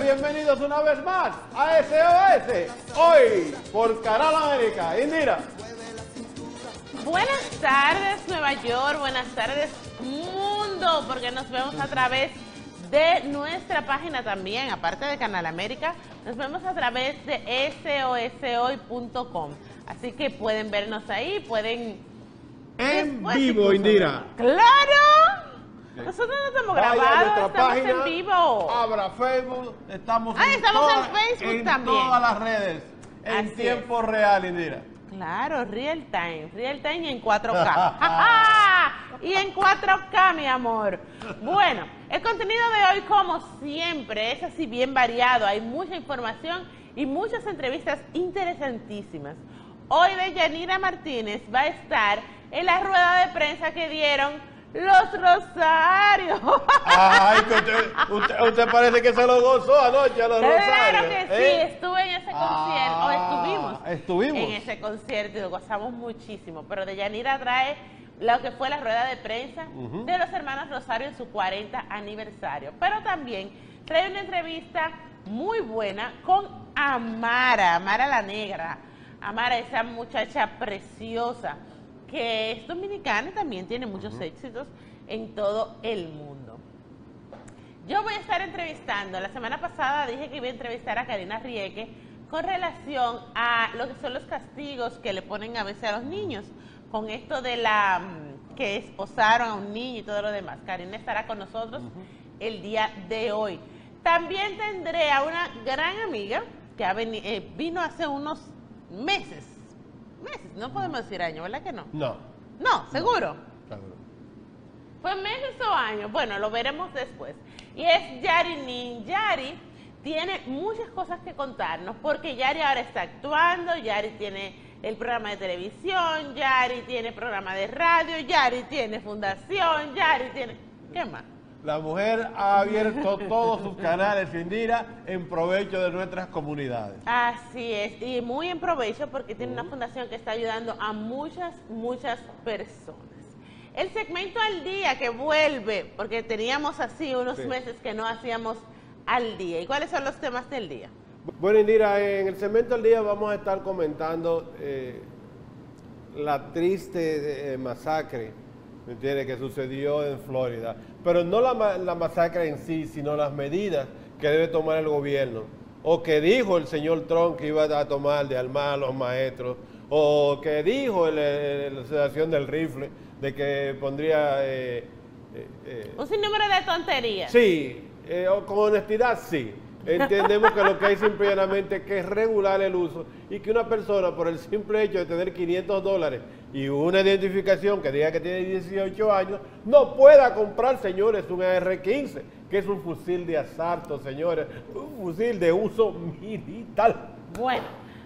bienvenidos una vez más a SOS, hoy por Canal América. Indira. Buenas tardes Nueva York, buenas tardes mundo, porque nos vemos a través de nuestra página también, aparte de Canal América, nos vemos a través de sosoy.com. Así que pueden vernos ahí, pueden... En Después, vivo, Indira. ¡Claro! Nosotros no estamos grabados, estamos página, en vivo. Abra Facebook, estamos, Ah, estamos en Facebook en también. todas las redes, en Así tiempo real, Indira. Claro, real time, real time y en 4K. ¡Ja, ja! y en 4K, mi amor. Bueno, el contenido de hoy, como siempre, es así bien variado. Hay mucha información y muchas entrevistas interesantísimas. Hoy de Yanira Martínez va a estar en la rueda de prensa que dieron los Rosarios. Ay, usted, usted, usted parece que se lo gozó anoche a los Claro Rosarios. que sí, ¿eh? estuve en ese concierto, o Ah, estuvimos, estuvimos. en ese concierto y lo gozamos muchísimo. Pero de Yanira trae lo que fue la rueda de prensa de los hermanos Rosario en su 40 aniversario. Pero también trae una entrevista muy buena con Amara, Amara la Negra. Amara, esa muchacha preciosa que es dominicana y también tiene muchos éxitos en todo el mundo. Yo voy a estar entrevistando, la semana pasada dije que iba a entrevistar a Karina Rieke con relación a lo que son los castigos que le ponen a veces a los niños, con esto de la mm, que esposaron a un niño y todo lo demás. Karina estará con nosotros el día de hoy. También tendré a una gran amiga que ha veni- eh, vino hace unos meses, meses, no podemos decir años, ¿verdad que no? No, No, seguro. claro. ¿Fue meses o años? Bueno, lo veremos después. Y es Yari Nin. Yari tiene muchas cosas que contarnos porque Yari ahora está actuando, Yari tiene el programa de televisión, Yari tiene programa de radio, Yari tiene fundación, Yari tiene... ¿Qué más? La mujer ha abierto todos sus canales, Indira, en provecho de nuestras comunidades. Así es, y muy en provecho porque tiene una fundación que está ayudando a muchas, muchas personas. El segmento al día que vuelve, porque teníamos así unos Sí. meses que no hacíamos al día. ¿Y cuáles son los temas del día? Bueno, Indira, en el segmento del día vamos a estar comentando eh, la triste eh, masacre, ¿me entiendes?, que sucedió en Florida. Pero no la, la masacre en sí, sino las medidas que debe tomar el gobierno. O que dijo el señor Trump que iba a tomar de armar a los maestros. O que dijo el- el- la asociación del rifle de que pondría... eh, eh, eh, Un sinnúmero de tonterías. Sí, eh, con honestidad sí. Entendemos que lo que hay simplemente que es regular el uso y que una persona por el simple hecho de tener 500 dólares y una identificación que diga que tiene 18 años no pueda comprar, señores, un AR-15, que es un fusil de asalto, señores, un fusil de uso militar. Bueno,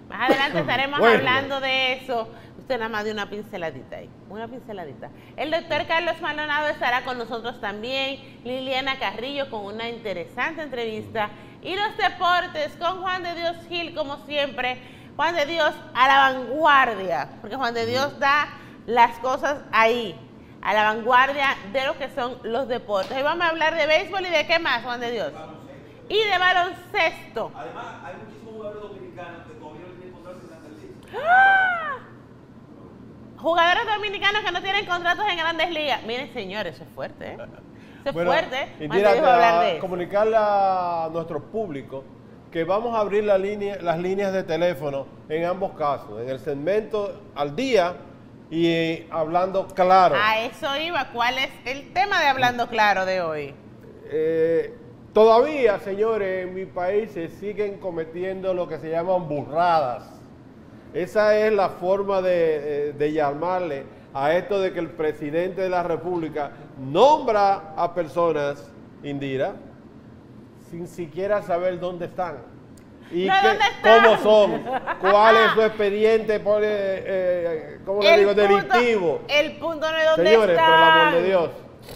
más adelante estaremos Bueno. hablando de eso. Usted nada más de una pinceladita ahí, una pinceladita. El doctor Carlos Maldonado estará con nosotros también, Liliana Carrillo con una interesante entrevista y los deportes con Juan de Dios Gil como siempre. Juan de Dios a la vanguardia, porque Juan de Dios da las cosas ahí, a la vanguardia de lo que son los deportes. Hoy vamos a hablar de béisbol y de qué más, Juan de Dios. Y de baloncesto. Además, hay muchísimos jugadores dominicanos que todavía no tienen contrato en Grandes Ligas. ¡Ah! Jugadores dominicanos que no tienen contratos en grandes ligas. Miren, señores, eso es fuerte, ¿eh? Eso es Bueno, fuerte. y eso. comunicarle a nuestro público que vamos a abrir la línea, las líneas de teléfono en ambos casos, en el segmento al día y eh, hablando claro. A eso iba. ¿Cuál es el tema de Hablando Claro de hoy? Eh, todavía, señores, en mi país se siguen cometiendo lo que se llaman burradas. Esa es la forma de, eh, de llamarle a esto de que el presidente de la República nombra a personas, Indira, sin siquiera saber dónde están. Y ¿No qué- cómo son, cuál es su expediente, por, eh, eh, ¿cómo le digo?, punto- delictivo. el punto no es dónde Señores, están. por el amor de Dios.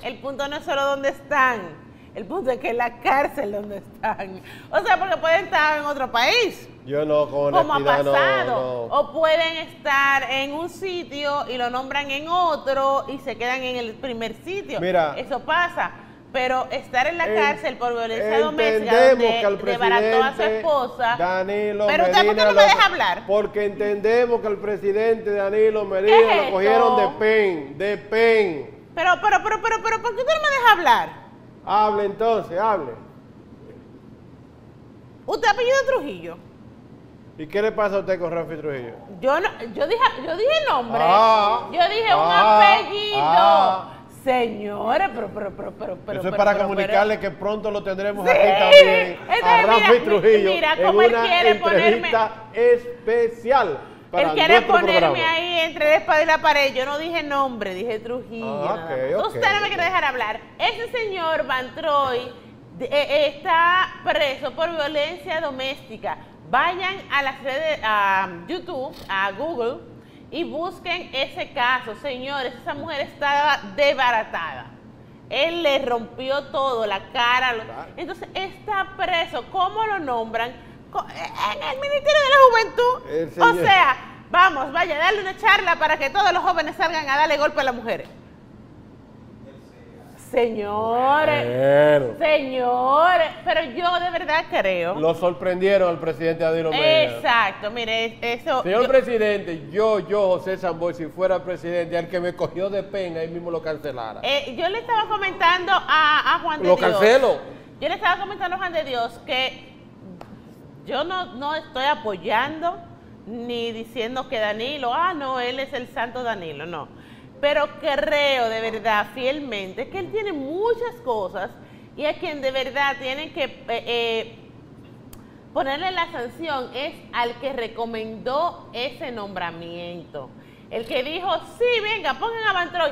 El punto no es solo dónde están. El punto es que en la cárcel donde están. O sea, porque pueden estar en otro país. Yo no, con como ha no, pasado. no. O pueden estar en un sitio y lo nombran en otro y se quedan en el primer sitio. Mira. Eso pasa. Pero estar en la cárcel por violencia doméstica, donde desbarató a su esposa. Danilo pero usted, ¿por qué no me deja hablar? Porque entendemos que al presidente Danilo Medina es lo cogieron de pen, de pen. Pero, pero, pero, pero, pero, ¿por qué usted no me deja hablar? Hable entonces, hable. ¿Usted apellido Trujillo? ¿Y qué le pasa a usted con Rafi Trujillo? Yo no, yo dije, yo dije nombre. Ah, yo dije un ah, apellido. ah. Señores, pero, pero, pero, pero, pero. Eso es para pero, comunicarle que pronto lo tendremos Sí. aquí también Entonces, a Rafi mira, Trujillo mira en cómo él una quiere entrevista especial para Él quiere ponerme programa. ahí entre la espada y la pared. Yo no dije nombre, dije Trujillo. Ah, nada ok, más. ok, Usted no me quiere dejar hablar. Ese señor Van Troy eh, está preso por violencia doméstica. Vayan a las redes, a YouTube, a Google y busquen ese caso. Señores, esa mujer estaba desbaratada. Él le rompió todo, la cara. Claro. Entonces, está preso. ¿Cómo lo nombran? En el Ministerio de la Juventud. O sea, vamos, vaya, darle una charla para que todos los jóvenes salgan a darle golpe a las mujeres. Señores, Bueno, señores, pero yo de verdad creo. lo sorprendieron al presidente Danilo Medina. Exacto, mire, eso. Señor yo- presidente, yo, yo, José Samboy, si fuera presidente, al que me cogió de pena, ahí mismo lo cancelara. Eh, yo le estaba comentando a, a Juan de Lo Dios. cancelo. Yo le estaba comentando a Juan de Dios que yo no, no estoy apoyando ni diciendo que Danilo, ah, no, él es el santo Danilo, no. Pero creo de verdad, fielmente, que él tiene muchas cosas y a quien de verdad tienen que eh, eh, ponerle la sanción es al que recomendó ese nombramiento. El que dijo, sí, venga, pongan a Van Troy.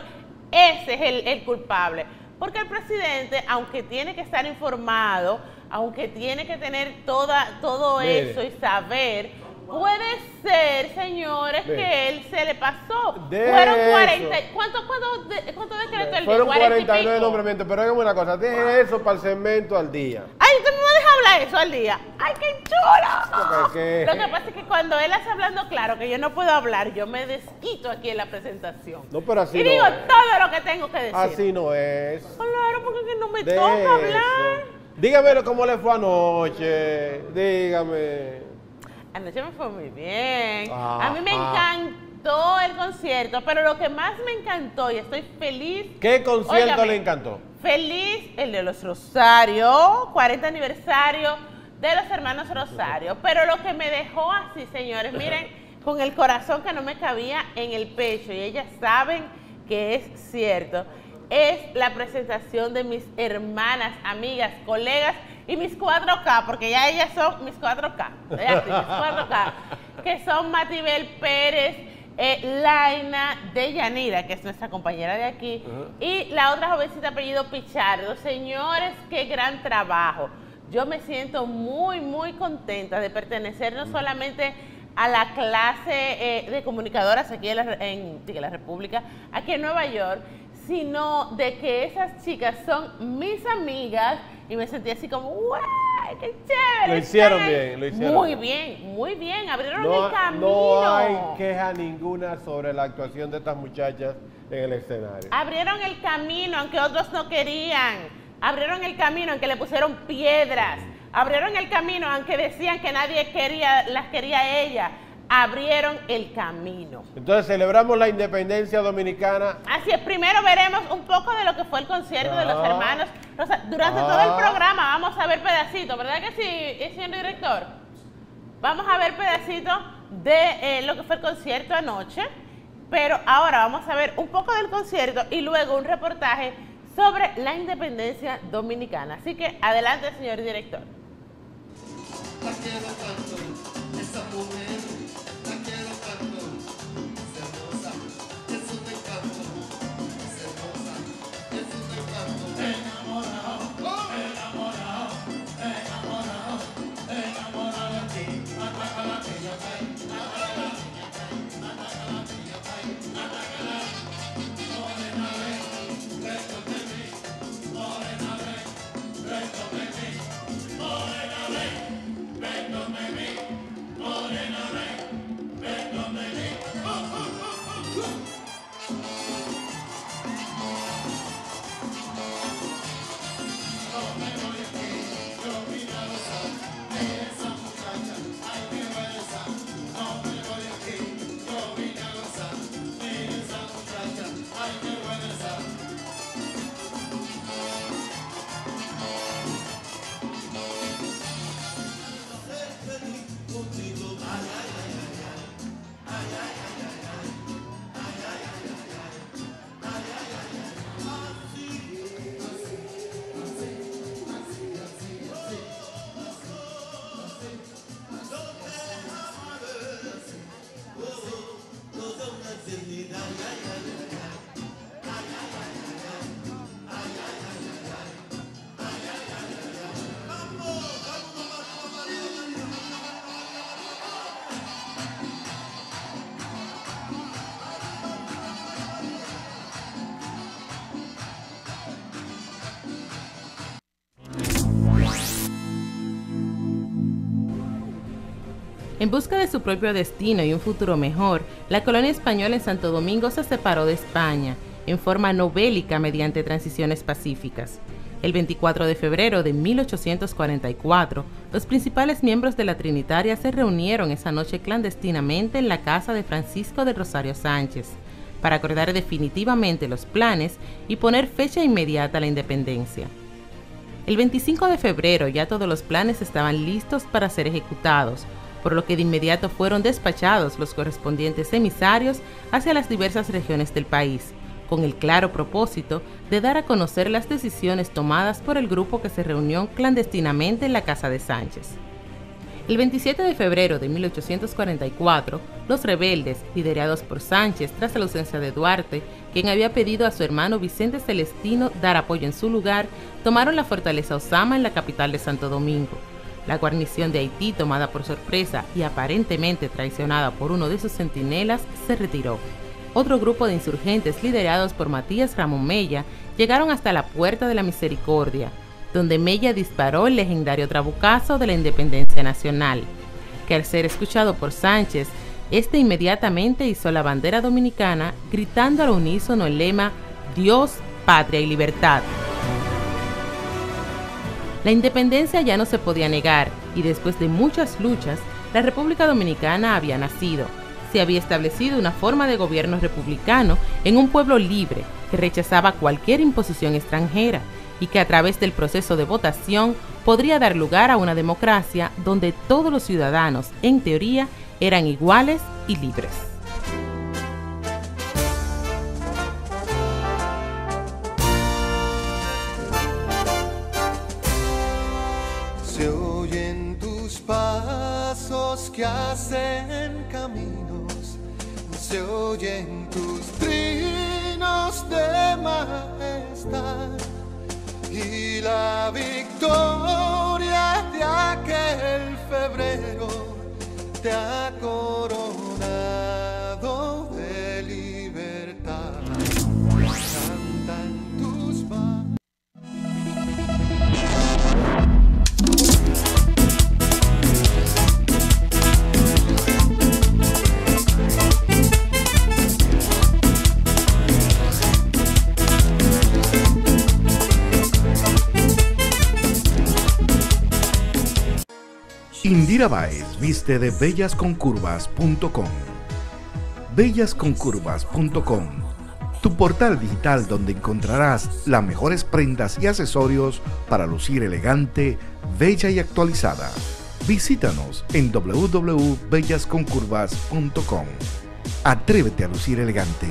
Ese es el, el culpable. Porque el presidente, aunque tiene que estar informado, aunque tiene que tener toda, todo Mire. eso y saber, puede ser, señores, que él se le pasó. De Fueron eso. 40. ¿Cuánto, cuánto, cuánto decretó el Fueron 49 nombramientos. pero hágame una cosa, deje eso para el segmento al día. Ay, usted me va a dejar hablar eso al día. Ay, qué chulo. Lo que pasa es que cuando él hace hablando claro que yo no puedo hablar, yo me desquito aquí en la presentación. No, pero así y no digo es. todo lo que tengo que decir. Así no es. Claro, porque es que no me De toca eso. hablar. Dígame cómo le fue anoche. Dígame. Anoche me fue muy bien. Ah, a mí me ah. encantó el concierto, pero lo que más me encantó y estoy feliz. ¿Qué concierto Óigame, le encantó? Feliz el de los Rosario, 40 aniversario de los hermanos Rosario. Pero lo que me dejó así, señores, miren, con el corazón que no me cabía en el pecho, y ellas saben que es cierto, es la presentación de mis hermanas, amigas, colegas y mis 4K, porque ya ellas son mis 4K, ellas sí, mis 4K, que son Matibel Pérez, eh, Laina de Yanira, que es nuestra compañera de aquí, y la otra jovencita apellido Pichardo. Señores, qué gran trabajo. Yo me siento muy, muy contenta de pertenecer no solamente a la clase eh, de comunicadoras aquí en la República, aquí en Nueva York, sino de que esas chicas son mis amigas y me sentí así como, ¡guay! ¡Qué chévere! Lo hicieron están ahí". bien, lo hicieron Muy bien. bien, muy bien. Abrieron No, el camino. no hay queja ninguna sobre la actuación de estas muchachas en el escenario. Abrieron el camino aunque otros no querían. Abrieron el camino aunque le pusieron piedras. Abrieron el camino aunque decían que nadie quería, las quería a ella. Abrieron el camino. Entonces celebramos la independencia dominicana. Así es, primero veremos un poco de lo que fue el concierto de los Ah. hermanos. Rosa- durante Ah. todo el programa vamos a ver pedacitos, ¿verdad que sí, señor director? Vamos a ver pedacitos de eh, lo que fue el concierto anoche, pero ahora vamos a ver un poco del concierto y luego un reportaje sobre la independencia dominicana. Así que adelante, señor director. La quiero tanto, esa mujer, En busca de su propio destino y un futuro mejor, la colonia española en Santo Domingo se separó de España en forma no bélica mediante transiciones pacíficas. El 24 de febrero de 1844, los principales miembros de la Trinitaria se reunieron esa noche clandestinamente en la casa de Francisco de Rosario Sánchez para acordar definitivamente los planes y poner fecha inmediata a la independencia. El 25 de febrero ya todos los planes estaban listos para ser ejecutados, por lo que de inmediato fueron despachados los correspondientes emisarios hacia las diversas regiones del país, con el claro propósito de dar a conocer las decisiones tomadas por el grupo que se reunió clandestinamente en la casa de Sánchez. El 27 de febrero de 1844, los rebeldes, liderados por Sánchez tras la ausencia de Duarte, quien había pedido a su hermano Vicente Celestino dar apoyo en su lugar, tomaron la fortaleza Osama en la capital de Santo Domingo. La guarnición de Haití, tomada por sorpresa y aparentemente traicionada por uno de sus centinelas, se retiró otro grupo de insurgentes liderados por Matías Ramón Mella llegaron hasta la Puerta de la Misericordia, donde Mella disparó el legendario trabucazo de la independencia nacional, que al ser escuchado por Sánchez, este inmediatamente hizo la bandera dominicana gritando al unísono el lema Dios, Patria y Libertad. La independencia ya no se podía negar y después de muchas luchas, la República Dominicana había nacido se había establecido una forma de gobierno republicano en un pueblo libre que rechazaba cualquier imposición extranjera y que a través del proceso de votación podría dar lugar a una democracia donde todos los ciudadanos, en teoría, eran iguales y libres. Se oyen tus trinos de majestad. Y la victoria de aquel febrero te ha coronado Indira Baez viste de bellasconcurvas.com. Bellasconcurvas.com, tu portal digital donde encontrarás las mejores prendas y accesorios para lucir elegante, bella y actualizada. Visítanos en www.bellasconcurvas.com. Atrévete a lucir elegante.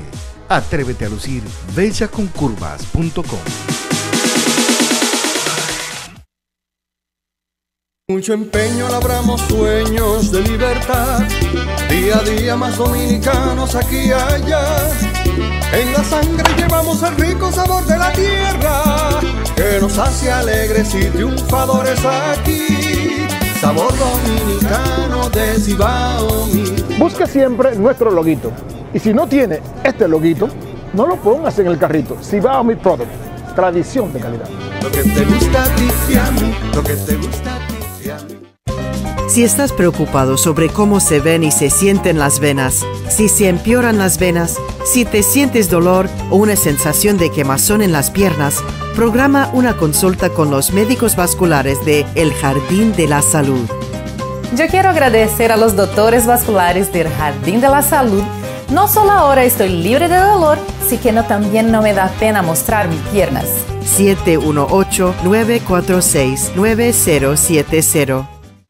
Atrévete a lucir bellasconcurvas.com. Mucho empeño labramos sueños de libertad, día a día más dominicanos aquí y allá. En la sangre llevamos el rico sabor de la tierra, que nos hace alegres y triunfadores aquí. Sabor dominicano de Cibao. Busque siempre nuestro loguito. Y si no tiene este loguito, no lo pongas en el carrito. Cibao Mi Product, tradición de calidad. Lo que te gusta a ti y a mí, lo que te gusta a ti. Si estás preocupado sobre cómo se ven y se sienten las venas, si se empeoran las venas, si te sientes dolor o una sensación de quemazón en las piernas, programa una consulta con los médicos vasculares de El Jardín de la Salud. Yo quiero agradecer a los doctores vasculares del Jardín de la Salud. No solo ahora estoy libre de dolor, sino que también no me da pena mostrar mis piernas. 718-946-9070.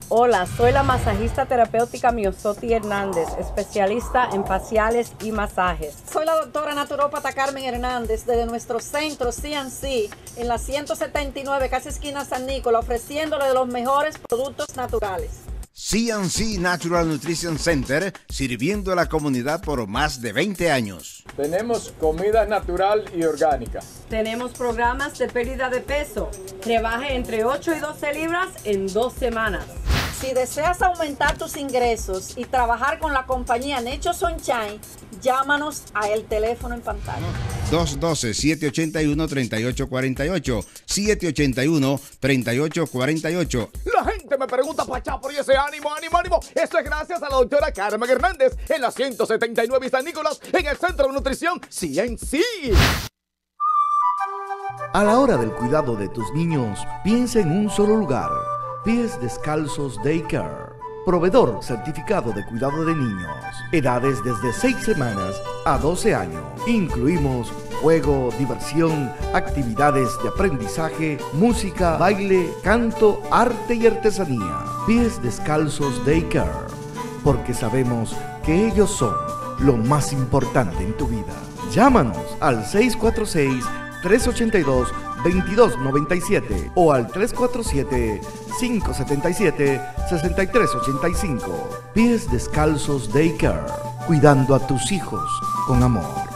Hola, soy la masajista terapéutica Miosoti Hernández, especialista en faciales y masajes. Soy la doctora naturópata Carmen Hernández desde nuestro centro CNC en la 179, casi esquina San Nicolás, ofreciéndole los mejores productos naturales. CNC Natural Nutrition Center, sirviendo a la comunidad por más de 20 años. Tenemos comida natural y orgánica. Tenemos programas de pérdida de peso. Rebaje entre 8 y 12 libras en dos semanas. Si deseas aumentar tus ingresos y trabajar con la compañía Necho Sunshine, llámanos a el teléfono en pantalla. 212-781-3848. 781-3848. La gente me pregunta, Pachá, por ese ánimo, ánimo, ánimo. Eso es gracias a la doctora Carmen Hernández en la 179 y San Nicolás, en el Centro de Nutrición CNC. A la hora del cuidado de tus niños, piensa en un solo lugar. Pies Descalzos Daycare. Proveedor certificado de cuidado de niños. Edades desde 6 semanas a 12 años. Incluimos juego, diversión, actividades de aprendizaje, música, baile, canto, arte y artesanía. Pies Descalzos Daycare. Porque sabemos que ellos son lo más importante en tu vida. Llámanos al 646 382-2297 o al 347-577-6385. Pies Descalzos Daycare, cuidando a tus hijos con amor.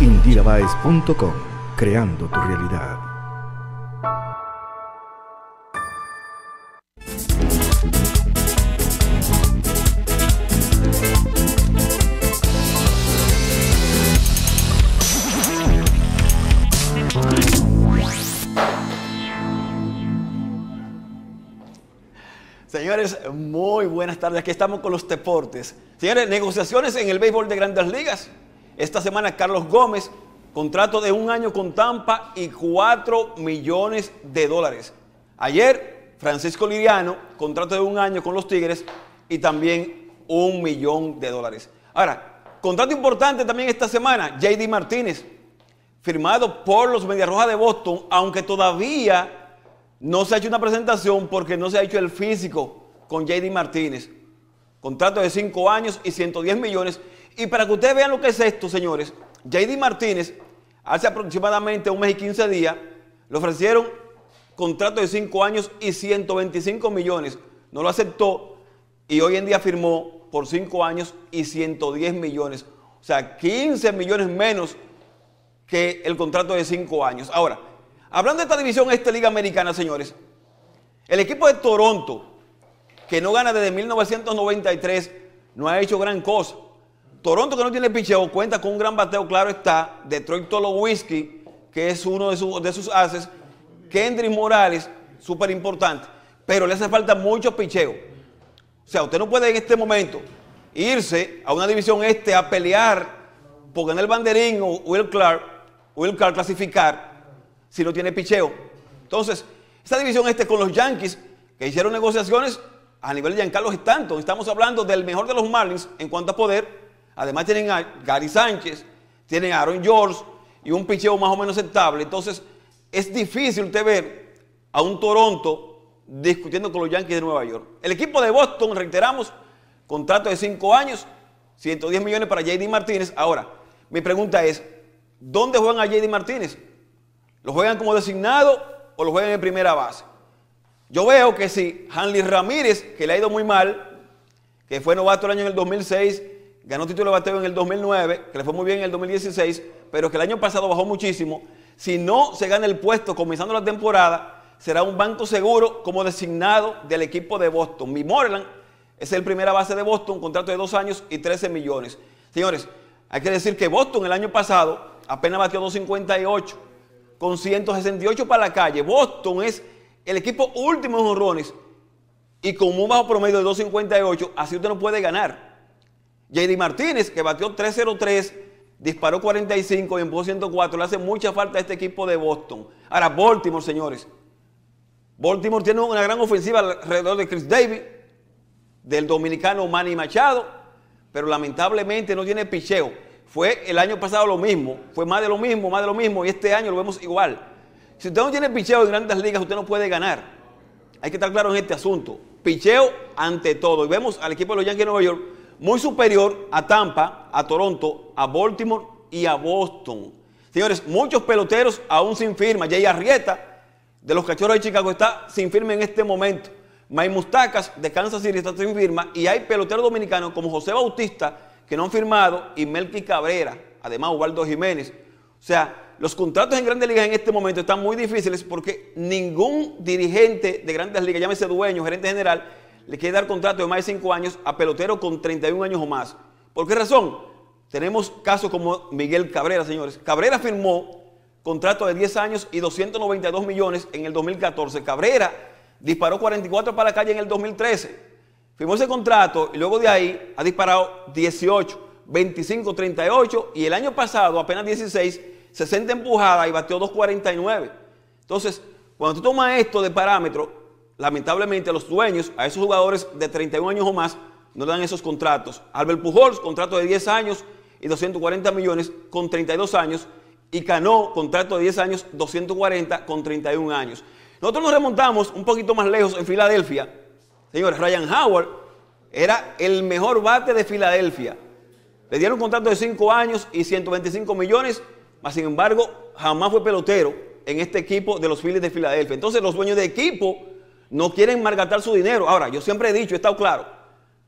Indirabaez.com, creando tu realidad. Señores, muy buenas tardes. Aquí estamos con los deportes. Señores, negociaciones en el béisbol de grandes ligas. Esta semana Carlos Gómez, contrato de un año con Tampa y 4 millones de dólares. Ayer, Francisco Liriano, contrato de un año con los Tigres y también un millón de dólares. Ahora, contrato importante también esta semana, JD Martínez, firmado por los Medias Rojas de Boston, aunque todavía no se ha hecho una presentación porque no se ha hecho el físico con JD Martínez. Contrato de 5 años y 110 millones. Y para que ustedes vean lo que es esto, señores, JD Martínez, hace aproximadamente un mes y 15 días, le ofrecieron contrato de 5 años y 125 millones. No lo aceptó y hoy en día firmó por 5 años y 110 millones. O sea, 15 millones menos que el contrato de 5 años. Ahora, Hablando de esta división, esta liga americana, señores, el equipo de Toronto, que no gana desde 1993, no ha hecho gran cosa. Toronto, que no tiene picheo, cuenta con un gran bateo, claro está. Detroit Tolo Whiskey, que es uno de, sus, de sus haces. Kendrick Morales, súper importante. Pero le hace falta mucho picheo. O sea, usted no puede en este momento irse a una división este a pelear por ganar el banderín o Will Clark, Will Clark clasificar si no tiene picheo. Entonces, esta división este con los Yankees, que hicieron negociaciones a nivel de Giancarlo Stanton, estamos hablando del mejor de los Marlins en cuanto a poder. Además tienen a Gary Sánchez, tienen a Aaron George y un picheo más o menos aceptable. Entonces, es difícil usted ver a un Toronto discutiendo con los Yankees de Nueva York. El equipo de Boston, reiteramos, contrato de 5 años, 110 millones para JD Martínez. Ahora, mi pregunta es, ¿dónde juegan a JD Martínez? ¿Lo juegan como designado o lo juegan en primera base? Yo veo que si Hanley Ramírez, que le ha ido muy mal, que fue novato el año en el 2006, ganó título de bateo en el 2009, que le fue muy bien en el 2016, pero que el año pasado bajó muchísimo. Si no se gana el puesto comenzando la temporada, será un banco seguro como designado del equipo de Boston. Mi Moreland es el primera base de Boston, contrato de dos años y 13 millones. Señores, hay que decir que Boston el año pasado apenas batió 258 con 168 para la calle. Boston es el equipo último en honrones y con un bajo promedio de 258, así usted no puede ganar. JD Martínez, que batió 303, disparó 45 y empujó 104, le hace mucha falta a este equipo de Boston. Ahora, Baltimore, señores. Baltimore tiene una gran ofensiva alrededor de Chris Davis, del dominicano Manny Machado, pero lamentablemente no tiene picheo. Fue el año pasado lo mismo, fue más de lo mismo, más de lo mismo, y este año lo vemos igual. Si usted no tiene picheo en grandes ligas, usted no puede ganar. Hay que estar claro en este asunto. Picheo ante todo. Y vemos al equipo de los Yankees de Nueva York muy superior a Tampa, a Toronto, a Baltimore y a Boston. Señores, muchos peloteros aún sin firma. Jay Arrieta, de los Cachorros de Chicago, está sin firma en este momento. May Mustacas, de Kansas City, está sin firma. Y hay peloteros dominicanos como José Bautista, que no han firmado, y Melqui Cabrera, además Ubaldo Jiménez. O sea, los contratos en Grandes Ligas en este momento están muy difíciles porque ningún dirigente de Grandes Ligas, llámese dueño, gerente general, le quiere dar contrato de más de 5 años a peloteros con 31 años o más. ¿Por qué razón? Tenemos casos como Miguel Cabrera, señores. Cabrera firmó contrato de 10 años y 292 millones en el 2014. Cabrera disparó 44 para la calle en el 2013. Firmó ese contrato y luego de ahí ha disparado 18, 25, 38 y el año pasado, apenas 16, 60 empujadas y batió 2.49. Entonces, cuando tú tomas esto de parámetro, lamentablemente los dueños a esos jugadores de 31 años o más no dan esos contratos. Albert Pujols, contrato de 10 años y 240 millones con 32 años. Y Cano, contrato de 10 años, 240 con 31 años. Nosotros nos remontamos un poquito más lejos en Filadelfia. Señores, Ryan Howard era el mejor bate de Filadelfia. Le dieron un contrato de 5 años y 125 millones, mas sin embargo jamás fue pelotero en este equipo de los Phillies de Filadelfia. Entonces los dueños de equipo no quieren malgastar su dinero. Ahora, yo siempre he dicho, he estado claro,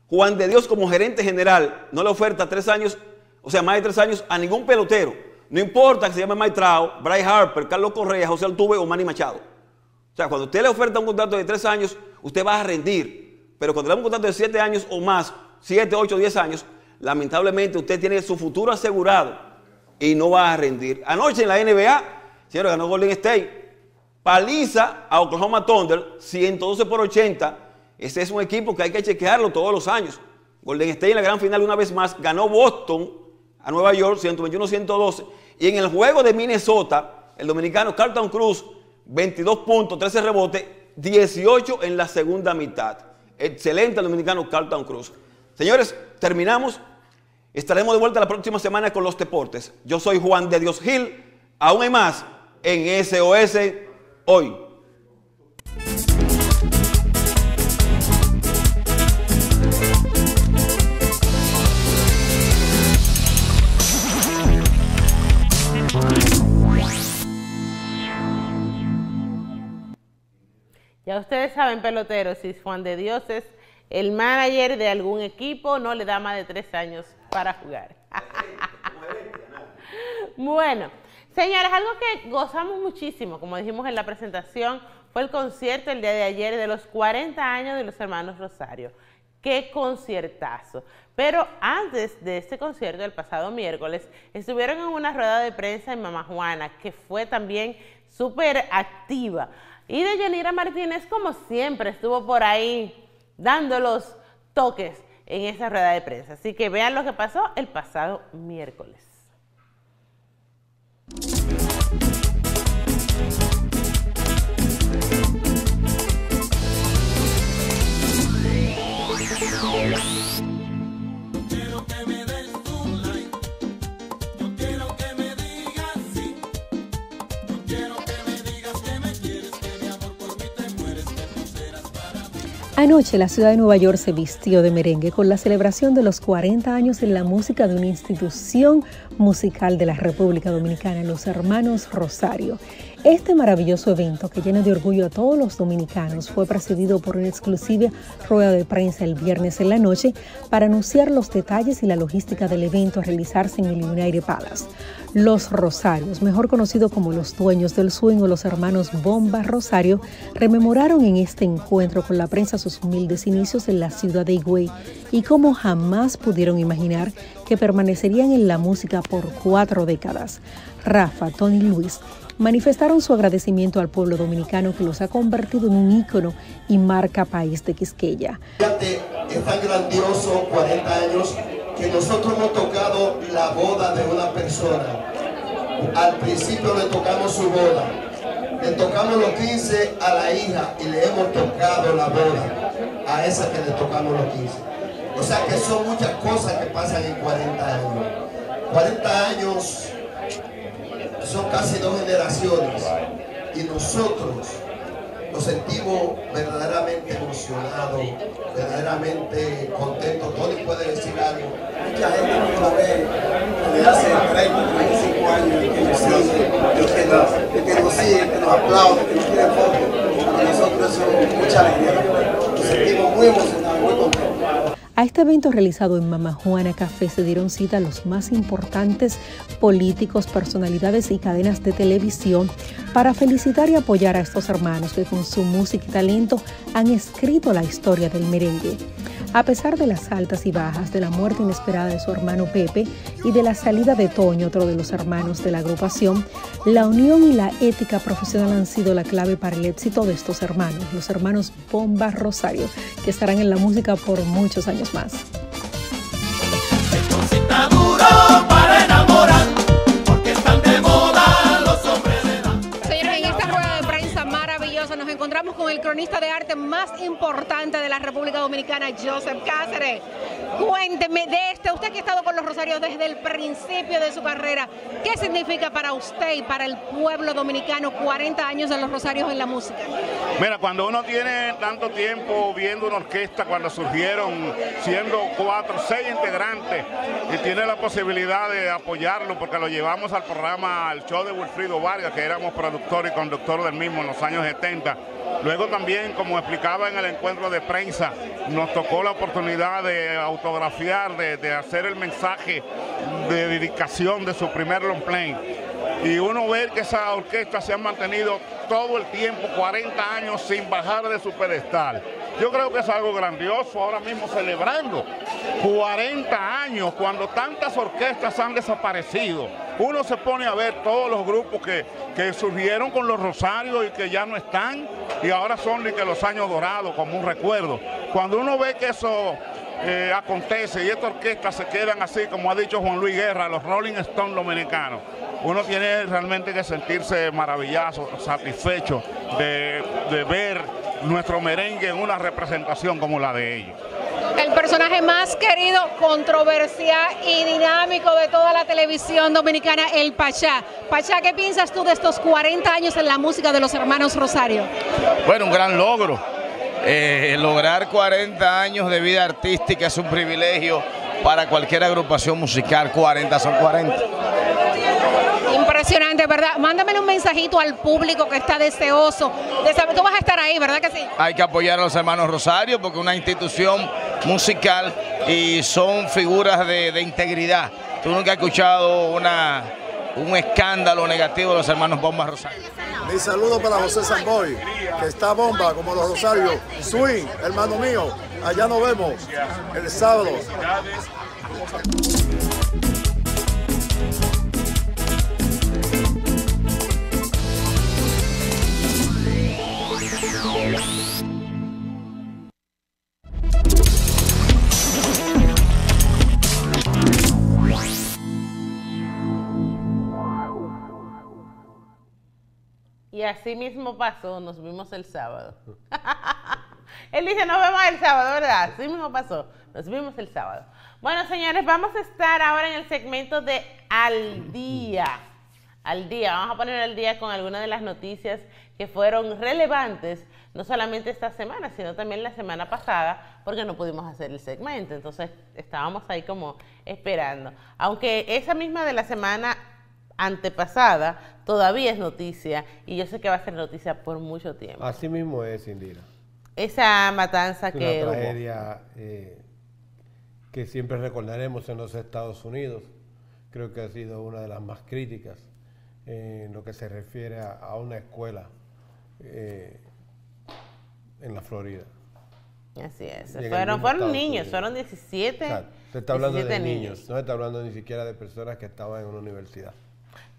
Juan de Dios como gerente general no le oferta tres años, o sea, más de tres años a ningún pelotero. No importa que se llame Mike Trout, Bryce Harper, Carlos Correa, José Altuve o Manny Machado. O sea, cuando usted le oferta un contrato de tres años, usted va a rendir. Pero cuando le da un contrato de siete años o más, siete, ocho, diez años, lamentablemente usted tiene su futuro asegurado y no va a rendir. Anoche en la NBA, señores, ganó Golden State. Paliza a Oklahoma Thunder, 112 por 80. Ese es un equipo que hay que chequearlo todos los años. Golden State en la gran final una vez más ganó Boston a Nueva York, 121-112. Y en el juego de Minnesota, el dominicano Carlton Cruz, 22 puntos, 13 rebotes, 18 en la segunda mitad. Excelente el dominicano Carlton Cruz. Señores, terminamos. Estaremos de vuelta la próxima semana con los deportes. Yo soy Juan de Dios Gil. Aún hay más en SOS hoy. Ya ustedes saben, peloteros, si Juan de Dios es el manager de algún equipo, no le da más de tres años para jugar. bueno, señores, algo que gozamos muchísimo, como dijimos en la presentación, fue el concierto el día de ayer de los 40 años de los hermanos Rosario. ¡Qué conciertazo! Pero antes de este concierto, el pasado miércoles, estuvieron en una rueda de prensa en Mama Juana, que fue también súper activa. Y de Yanira Martínez, como siempre, estuvo por ahí dando los toques en esa rueda de prensa. Así que vean lo que pasó el pasado miércoles. Anoche la ciudad de Nueva York se vistió de merengue con la celebración de los 40 años en la música de una institución musical de la República Dominicana, los Hermanos Rosario. Este maravilloso evento que llena de orgullo a todos los dominicanos fue precedido por una exclusiva rueda de prensa el viernes en la noche para anunciar los detalles y la logística del evento a realizarse en el United Palace. Los Rosarios, mejor conocidos como los dueños del swing o los hermanos Bomba Rosario, rememoraron en este encuentro con la prensa sus humildes inicios en la ciudad de Higüey y cómo jamás pudieron imaginar que permanecerían en la música por cuatro décadas. Rafa, Tony Luis manifestaron su agradecimiento al pueblo dominicano que los ha convertido en un ícono y marca país de Quisqueya. Fíjate, es tan grandioso 40 años que nosotros hemos tocado la boda de una persona. Al principio le tocamos su boda, le tocamos los 15 a la hija y le hemos tocado la boda a esa que le tocamos los 15. O sea que son muchas cosas que pasan en 40 años. 40 años son casi dos generaciones y nosotros nos sentimos verdaderamente emocionados, verdaderamente contentos. Tony puede decir algo. Mucha gente no la ve desde hace 30, 35 años que nos sigue, que nos, que nos que nos aplaude, que nos pide fotos. Para nosotros eso es mucha alegría. Nos sentimos muy emocionados, muy contentos. A este evento realizado en Mama Juana Café se dieron cita los más importantes políticos, personalidades y cadenas de televisión para felicitar y apoyar a estos hermanos que con su música y talento han escrito la historia del merengue. A pesar de las altas y bajas, de la muerte inesperada de su hermano Pepe y de la salida de Toño, otro de los hermanos de la agrupación, la unión y la ética profesional han sido la clave para el éxito de estos hermanos, los hermanos Bomba Rosario, que estarán en la música por muchos años más. Encontramos con el cronista de arte más importante de la República Dominicana, Joseph Cáceres. Cuénteme de este, usted que ha estado con los Rosarios desde el principio de su carrera, ¿qué significa para usted y para el pueblo dominicano 40 años de los Rosarios en la música? Mira, cuando uno tiene tanto tiempo viendo una orquesta, cuando surgieron siendo cuatro, seis integrantes, y tiene la posibilidad de apoyarlo, porque lo llevamos al programa, al show de Wilfrido Vargas, que éramos productor y conductor del mismo en los años 70. Luego también, como explicaba en el encuentro de prensa, nos tocó la oportunidad de autografiar, de, hacer el mensaje de dedicación de su primer long play y uno ver que esa orquesta se ha mantenido todo el tiempo, 40 años, sin bajar de su pedestal. Yo creo que es algo grandioso ahora mismo celebrando 40 años cuando tantas orquestas han desaparecido. Uno se pone a ver todos los grupos que, que surgieron con los Rosarios y que ya no están y ahora son de que los años dorados como un recuerdo. Cuando uno ve que eso eh, acontece y estas orquestas se quedan así, como ha dicho Juan Luis Guerra, los Rolling Stones dominicanos, uno tiene realmente que sentirse maravilloso, satisfecho de, de ver nuestro merengue en una representación como la de ellos. El personaje más querido, controversial y dinámico de toda la televisión dominicana, el Pachá. Pachá, ¿qué piensas tú de estos 40 años en la música de los hermanos Rosario? Bueno, un gran logro. Eh, lograr 40 años de vida artística es un privilegio para cualquier agrupación musical. 40 son 40. Impresionante, ¿verdad? Mándamele un mensajito al público que está deseoso de saber. Tú vas a estar ahí, ¿verdad que sí? Hay que apoyar a los hermanos Rosario porque es una institución musical y son figuras de, de integridad. Tú nunca has escuchado una, un escándalo negativo de los hermanos Bomba Rosario. Mi saludo para José Samboy, que está bomba como los Rosarios. Swing, hermano mío, allá nos vemos el sábado. Y así mismo pasó, nos vimos el sábado. Él dice, nos vemos el sábado, ¿verdad? Así mismo pasó, nos vimos el sábado. Bueno, señores, vamos a estar ahora en el segmento de Al Día. Al Día, vamos a poner al día con algunas de las noticias que fueron relevantes, no solamente esta semana, sino también la semana pasada, porque no pudimos hacer el segmento. Entonces, estábamos ahí como esperando. Aunque esa misma de la semana antepasada todavía es noticia y yo sé que va a ser noticia por mucho tiempo. Así mismo es, Indira. Esa matanza Es que una tragedia eh, que siempre recordaremos en los Estados Unidos. Creo que ha sido una de las más críticas en lo que se refiere a, a una escuela eh, en la Florida. Así es. Fueron, niños, Unidos. fueron 17. O sea, se está hablando de 17 niños, no se está hablando ni siquiera de personas que estaban en una universidad.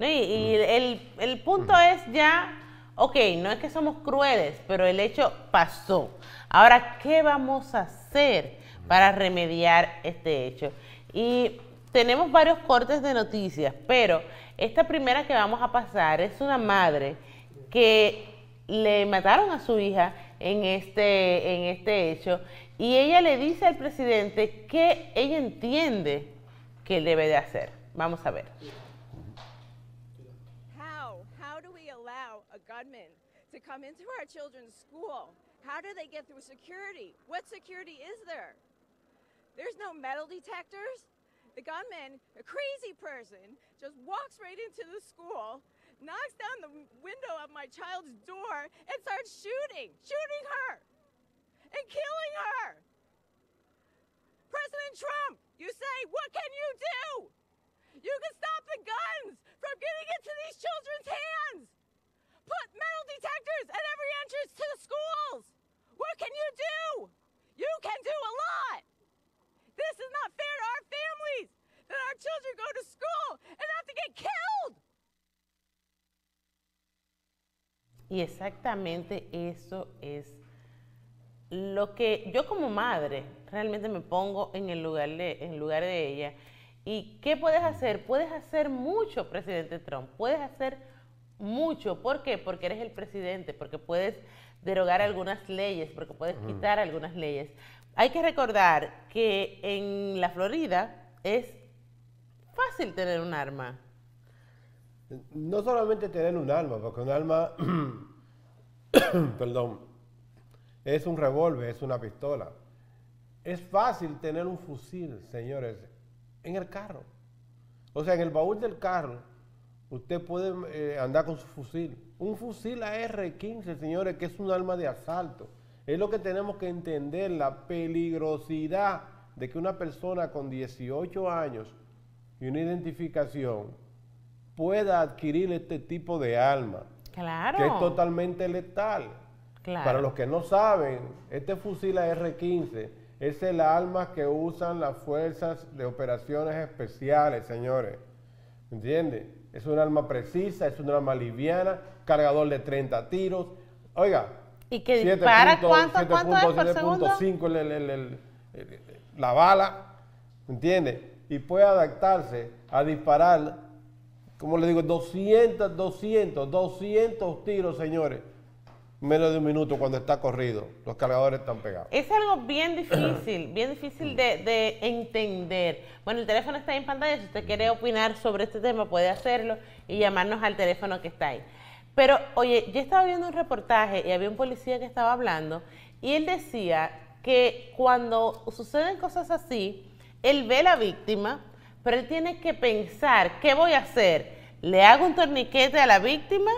No, y y el, el punto es ya, ok, no es que somos crueles, pero el hecho pasó. Ahora, ¿qué vamos a hacer para remediar este hecho? Y tenemos varios cortes de noticias, pero esta primera que vamos a pasar es una madre que le mataron a su hija en este, en este hecho y ella le dice al presidente que ella entiende que debe de hacer. Vamos a ver. Gunman to come into our children's school? How do they get through security? What security is there? There's no metal detectors. The gunman, a crazy person, just walks right into the school, knocks down the window of my child's door, and starts shooting, shooting her, and killing her. President Trump, you say, what can you do? You can stop the guns from getting into these children's hands. Put metal detectors at every entrance to the schools. What can you do? You can do a lot. This is not fair to our families that our children go to school and have to get killed. Y exactamente eso es lo que yo como madre realmente me pongo en el lugar de, en lugar de ella. ¿Y qué puedes hacer? Puedes hacer mucho, presidente Trump. Puedes hacer mucho. ¿Por qué? Porque eres el presidente, porque puedes derogar algunas leyes, porque puedes quitar algunas leyes. Hay que recordar que en la Florida es fácil tener un arma. No solamente tener un arma, porque un arma, perdón, es un revólver, es una pistola. Es fácil tener un fusil, señores, en el carro. O sea, en el baúl del carro, usted puede eh, andar con su fusil. Un fusil AR-15, señores, que es un arma de asalto. Es lo que tenemos que entender, la peligrosidad de que una persona con 18 años y una identificación pueda adquirir este tipo de arma. Claro. Que es totalmente letal. Claro. Para los que no saben, este fusil AR-15 es el arma que usan las fuerzas de operaciones especiales, señores. ¿Entiende? Es un arma precisa, es un arma liviana, cargador de 30 tiros. Oiga. ¿Y que dispara cuánto, 7 cuánto es por segundo? 7.5 el- el- el- el- el- la bala, ¿entiende? Y puede adaptarse a disparar, como le digo, 200, 200, 200 tiros, señores. Menos de un minuto cuando está corrido. Los cargadores están pegados. Es algo bien difícil, bien difícil de, de entender. Bueno, el teléfono está ahí en pantalla. Si usted quiere opinar sobre este tema, puede hacerlo y llamarnos al teléfono que está ahí. Pero, oye, yo estaba viendo un reportaje y había un policía que estaba hablando y él decía que cuando suceden cosas así, él ve la víctima, pero él tiene que pensar, ¿qué voy a hacer? ¿Le hago un torniquete a la víctima?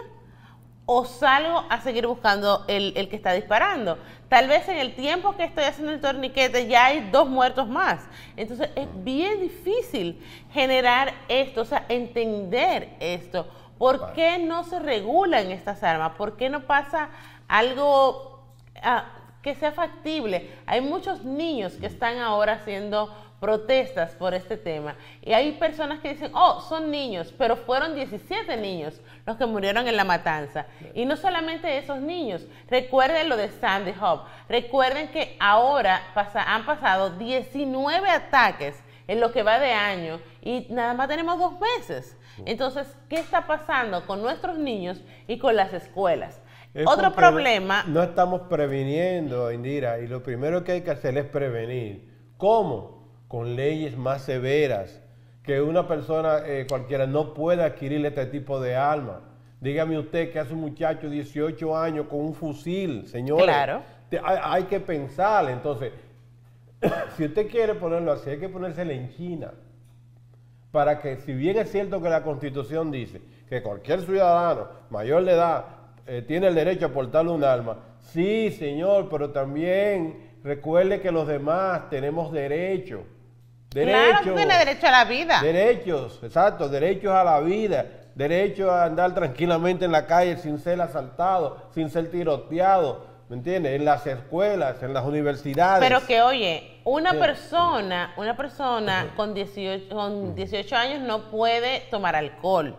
O salgo a seguir buscando el, el que está disparando. Tal vez en el tiempo que estoy haciendo el torniquete ya hay dos muertos más. Entonces es bien difícil generar esto, o sea, entender esto. ¿Por qué no se regulan estas armas? ¿Por qué no pasa algo ah, que sea factible? Hay muchos niños que están ahora haciendo protestas por este tema. Y hay personas que dicen, oh, son niños, pero fueron 17 niños los que murieron en la matanza. Y no solamente esos niños, recuerden lo de Sandy Hook, recuerden que ahora pasa, han pasado 19 ataques en lo que va de año y nada más tenemos dos meses. Entonces, ¿qué está pasando con nuestros niños y con las escuelas? Es Otro problema, No estamos previniendo, Indira, y lo primero que hay que hacer es prevenir. ¿Cómo? Con leyes más severas, que una persona eh, cualquiera no pueda adquirir este tipo de arma. Dígame usted que hace un muchacho de 18 años con un fusil, señores. Claro. Te- hay, hay que pensar, entonces, si usted quiere ponerlo así, hay que ponérselo en China para que, si bien es cierto que la Constitución dice que cualquier ciudadano mayor de edad eh, tiene el derecho a portarle un arma, sí, señor, pero también recuerde que los demás tenemos derechos. claro, tienes derecho a la vida. Derechos, exacto, derechos a la vida, derecho a andar tranquilamente en la calle sin ser asaltado, sin ser tiroteado, ¿me entiendes? En las escuelas, en las universidades. Pero que, oye, una Sí. persona, una persona con 18, con 18 años no puede tomar alcohol.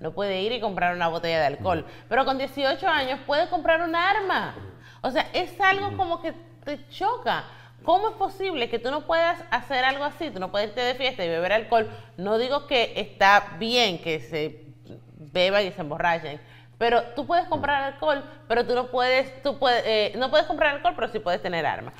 No puede ir y comprar una botella de alcohol. Pero con 18 años puede comprar un arma. O sea, es algo como que te choca. ¿Cómo es posible que tú no puedas hacer algo así? Tú no puedes irte de fiesta y beber alcohol. No digo que está bien que se beban y se emborrachen. Pero tú puedes comprar alcohol, pero tú no puedes, tú puedes, eh, no puedes comprar alcohol, pero sí puedes tener armas.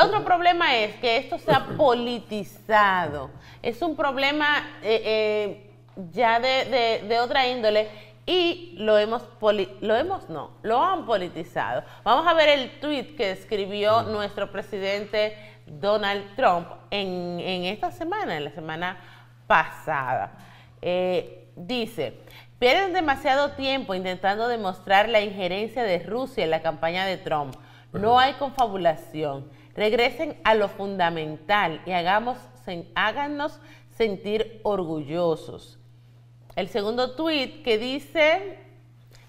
Otro problema es que esto se ha politizado. Es un problema eh, eh, ya de, de- de otra índole y lo hemos, poli- lo hemos, no, lo han politizado. Vamos a ver el tweet que escribió nuestro presidente Donald Trump en, en esta semana, en la semana pasada. Eh, dice, pierden demasiado tiempo intentando demostrar la injerencia de Rusia en la campaña de Trump. No hay confabulación. Regresen a lo fundamental y hagamos hágannos sentir orgullosos. El segundo tuit que dice,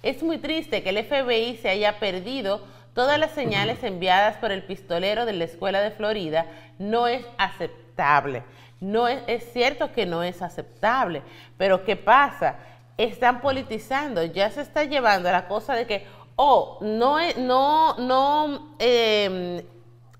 es muy triste que el FBI se haya perdido todas las señales enviadas por el pistolero de la escuela de Florida. No es aceptable. No es, es cierto que no es aceptable, pero ¿qué pasa? Están politizando, ya se está llevando la cosa de que, oh, no, es- no, no eh,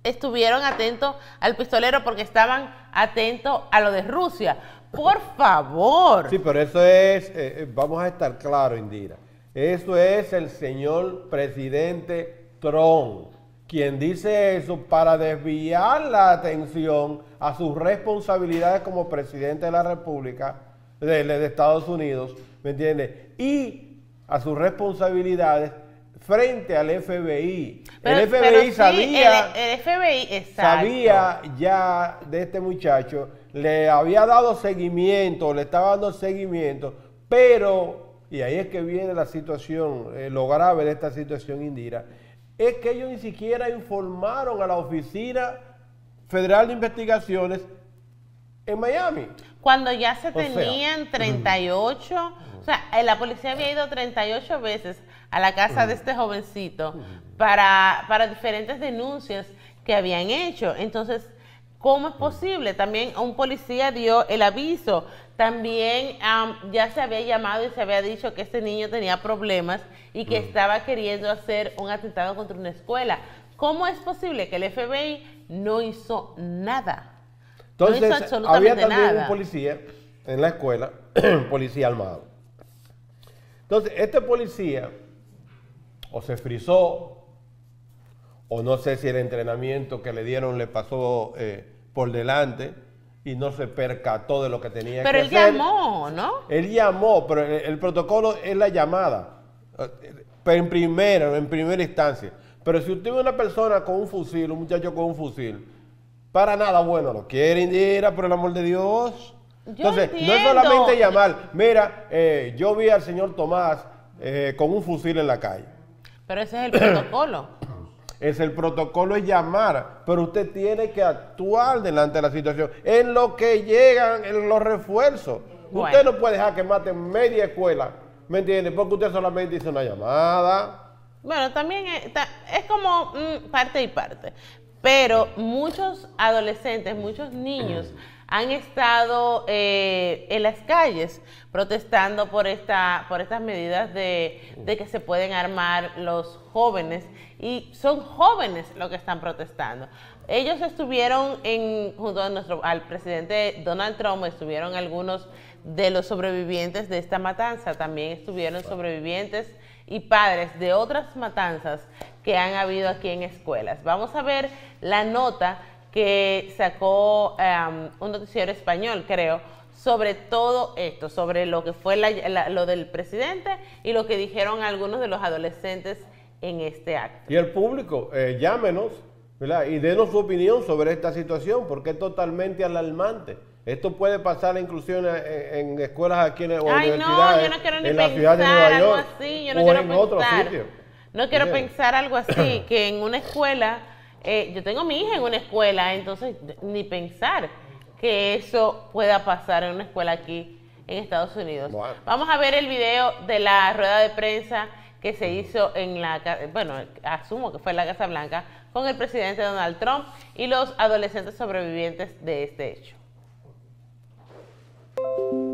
estuvieron atentos al pistolero porque estaban atentos a lo de Rusia. Por favor. Sí, pero eso es, eh, eh, vamos a estar claros, Indira. Eso es el señor presidente Trump, quien dice eso para desviar la atención a sus responsabilidades como presidente de la República de, de Estados Unidos, ¿me entiendes? Y a sus responsabilidades frente al FBI. Pero- el FBI pero sí, sabía el, el FBI, exacto. sabía ya de este muchacho, le había dado seguimiento, le estaba dando seguimiento, pero, y ahí es que viene la situación, eh, lo grave de esta situación, Indira, es que ellos ni siquiera informaron a la Oficina Federal de Investigaciones en Miami. Cuando ya se O sea, tenían 38, o sea, eh, la policía había ido 38 veces a la casa de este jovencito para, para diferentes denuncias que habían hecho. Entonces, ¿cómo es posible? También un policía dio el aviso. También am, ya se había llamado y se había dicho que este niño tenía problemas y que estaba queriendo hacer un atentado contra una escuela. ¿Cómo es posible que el FBI no hizo nada? Entonces, no hizo había absolutamente también nada. un policía en la escuela, policía armado. Entonces, este policía o se frizó, o no sé si el entrenamiento que le dieron le pasó eh, por delante y no se percató de lo que tenía Pero que él hacer. llamó, ¿no? Él llamó, pero el, el protocolo es la llamada, pero en primera, en primera instancia. Pero si usted ve una persona con un fusil, un muchacho con un fusil, para nada bueno lo quiere, Indira, por el amor de Dios. Yo Entonces, no es solamente llamar, mira, eh, yo vi al señor Tomás eh, con un fusil en la calle. Pero ese es el protocolo. Es el protocolo es llamar, pero usted tiene que actuar delante de la situación. En lo que llegan en los refuerzos. Bueno. Usted no puede dejar que maten media escuela, ¿me entiende? Porque usted solamente hizo una llamada. Bueno, también es, ta- es como mm, parte y parte. Pero muchos adolescentes, muchos niños han estado eh, en las calles protestando por, esta, por estas medidas de, de que se pueden armar los jóvenes. Y son jóvenes los que están protestando. Ellos estuvieron en, junto a nuestro, al presidente Donald Trump, estuvieron algunos de los sobrevivientes de esta matanza. También estuvieron sobrevivientes y padres de otras matanzas que han habido aquí en escuelas. Vamos a ver la nota que sacó un noticiero español, creo, sobre todo esto, sobre lo que fue lo del presidente y lo que dijeron algunos de los adolescentes en este acto. Y el público, eh, llámenos, ¿verdad? Y denos su opinión sobre esta situación, porque es totalmente alarmante. Esto puede pasar inclusive en, en escuelas aquí en o Ay, no, yo no quiero ni en la ciudad de pensar Nueva algo York así, yo no o quiero en pensar. sitios. No quiero pensar algo así, que en una escuela, eh, yo tengo mi hija en una escuela, entonces ni pensar que eso pueda pasar en una escuela aquí en Estados Unidos. Bueno. Vamos a ver el video de la rueda de prensa que se hizo en la, bueno, asumo que fue en la Casa Blanca, con el presidente Donald Trump y los adolescentes sobrevivientes de este hecho.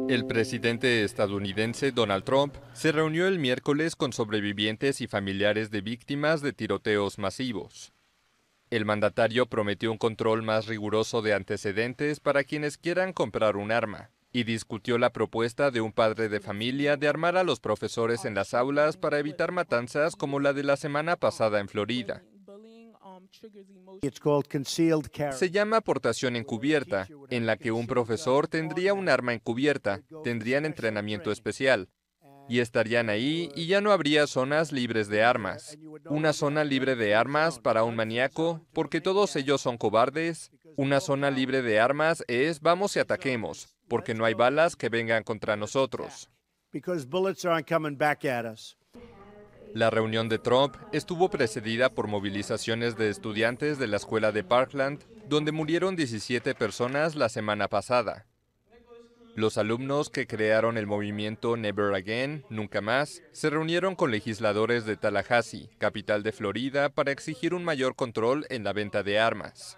El presidente estadounidense Donald Trump se reunió el miércoles con sobrevivientes y familiares de víctimas de tiroteos masivos. El mandatario prometió un control más riguroso de antecedentes para quienes quieran comprar un arma y discutió la propuesta de un padre de familia de armar a los profesores en las aulas para evitar matanzas como la de la semana pasada en Florida. Se llama aportación encubierta, en la que un profesor tendría un arma encubierta, tendrían entrenamiento especial, y estarían ahí y ya no habría zonas libres de armas. Una zona libre de armas para un maníaco, porque todos ellos son cobardes. Una zona libre de armas es vamos y ataquemos, porque no hay balas que vengan contra nosotros. La reunión de Trump estuvo precedida por movilizaciones de estudiantes de la escuela de Parkland, donde murieron 17 personas la semana pasada. Los alumnos que crearon el movimiento Never Again, Nunca Más, se reunieron con legisladores de Tallahassee, capital de Florida, para exigir un mayor control en la venta de armas.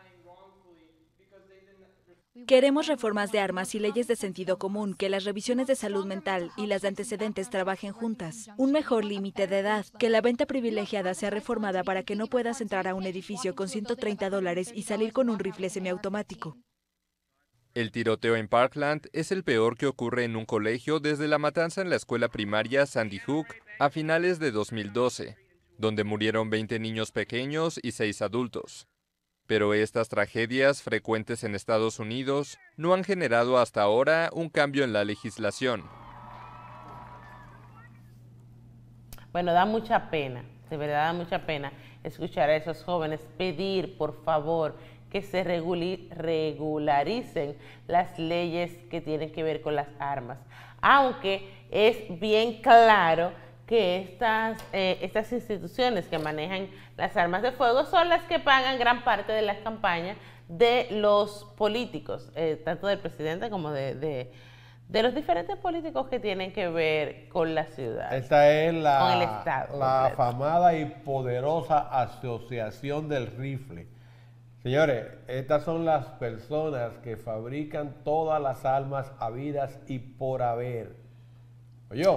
Queremos reformas de armas y leyes de sentido común, que las revisiones de salud mental y las de antecedentes trabajen juntas. Un mejor límite de edad, que la venta privilegiada sea reformada para que no puedas entrar a un edificio con 130 dólares y salir con un rifle semiautomático. El tiroteo en Parkland es el peor que ocurre en un colegio desde la matanza en la escuela primaria Sandy Hook a finales de 2012, donde murieron 20 niños pequeños y 6 adultos. Pero estas tragedias frecuentes en Estados Unidos no han generado hasta ahora un cambio en la legislación. Bueno, da mucha pena, de verdad da mucha pena escuchar a esos jóvenes pedir, por favor, que se regularicen las leyes que tienen que ver con las armas. Aunque es bien claro que estas, eh, estas instituciones que manejan las armas de fuego son las que pagan gran parte de las campañas de los políticos, eh, tanto del presidente como de, de- de los diferentes políticos que tienen que ver con la ciudad. Esta es la, Con el Estado la afamada y poderosa Asociación del Rifle. Señores, estas son las personas que fabrican todas las armas habidas y por haber. Oye,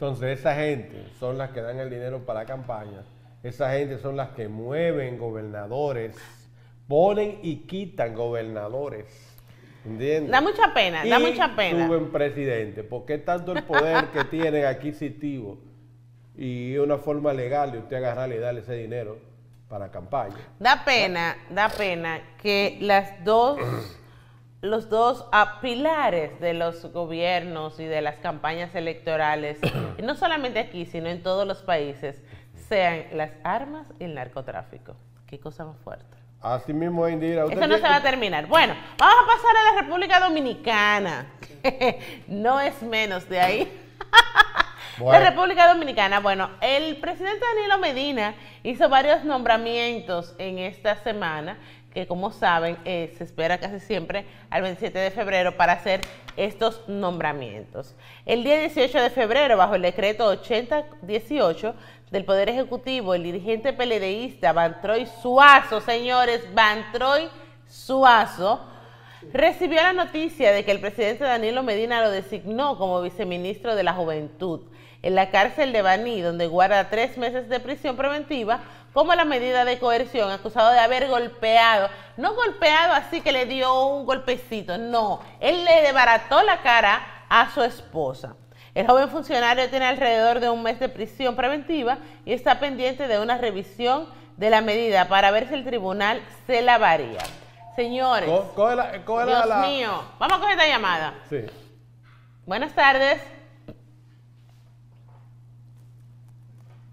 entonces esa gente son las que dan el dinero para campañas. Esa gente son las que mueven gobernadores, ponen y quitan gobernadores. ¿Entiendes? Da mucha pena, da mucha pena. Suben presidente, porque es tanto el poder que tienen adquisitivo y una forma legal de usted agarrarle y darle ese dinero para campaña. Da pena, da pena que las dos, los dos pilares de los gobiernos y de las campañas electorales, no solamente aquí, sino en todos los países, sean las armas y el narcotráfico. Qué cosa más fuerte. Así mismo, Indira. Eso no se va a terminar. Bueno, vamos a pasar a la República Dominicana. no es menos de ahí. Bueno. La República Dominicana, bueno, el presidente Danilo Medina hizo varios nombramientos en esta semana, que como saben, eh, se espera casi siempre al 27 de febrero para hacer estos nombramientos. El día 18 de febrero, bajo el decreto 8018 del Poder Ejecutivo, el dirigente peledeísta Bantroy Suazo, señores, Bantroy Suazo, recibió la noticia de que el presidente Danilo Medina lo designó como viceministro de la Juventud en la cárcel de Baní, donde guarda tres meses de prisión preventiva como la medida de coerción, acusado de haber golpeado, no golpeado así que le dio un golpecito, no, él le desbarató la cara a su esposa. El joven funcionario tiene alrededor de un mes de prisión preventiva y está pendiente de una revisión de la medida para ver si el tribunal se la varía. Señores, Co- Dios la- mío, vamos a coger esta llamada. Sí. Buenas tardes.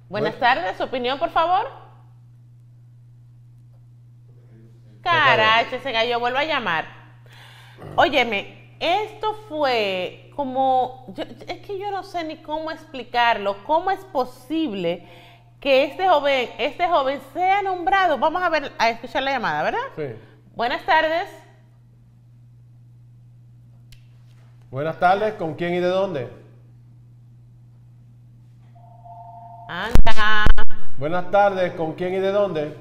Buenas Buen- tardes, su opinión, por favor. Carache, se cayó, vuelvo a llamar. Óyeme, esto fue como, yo- es que yo no sé ni cómo explicarlo, cómo es posible que este joven, este joven sea nombrado. Vamos a ver, a escuchar la llamada, ¿verdad? Sí. Buenas tardes. Buenas tardes, ¿con quién y de dónde? Anda. Buenas tardes, ¿con quién y de dónde?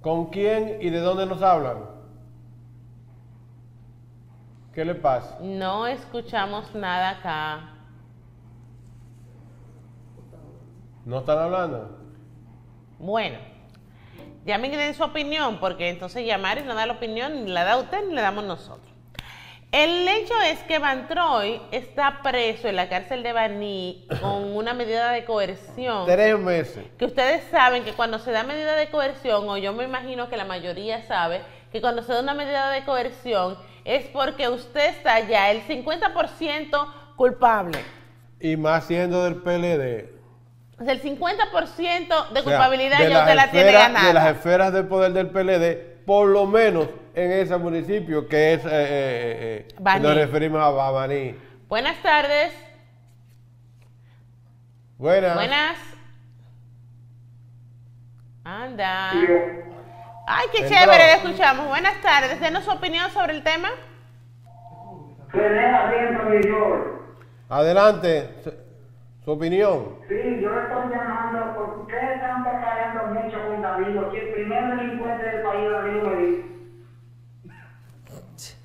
¿Con quién y de dónde nos hablan? ¿Qué le pasa? No escuchamos nada acá. ¿No están hablando? Bueno, llamen y den su opinión, porque entonces llamar y no dar la opinión, ni la da usted ni la damos nosotros. El hecho es que Van Troy está preso en la cárcel de Baní con una medida de coerción. Tres meses. Que ustedes saben que cuando se da medida de coerción, o yo me imagino que la mayoría sabe, que cuando se da una medida de coerción es porque usted está ya el 50% culpable. Y más siendo del PLD. O sea, el 50% de O sea, culpabilidad de ya las usted la tiene ganada. De las esferas del poder del PLD, por lo menos en ese municipio que es, eh, eh, eh, eh, nos referimos a, a Baní. Buenas tardes. Buenas. Buenas. Buenas. Anda. Ay, qué Entró. chévere, le escuchamos. Buenas tardes. Denos su opinión sobre el tema. Adelante, opinión. Sí, yo estoy llamando porque ustedes están preparando mucho con Danilo, que el primer delincuente del país, Danilo Medina.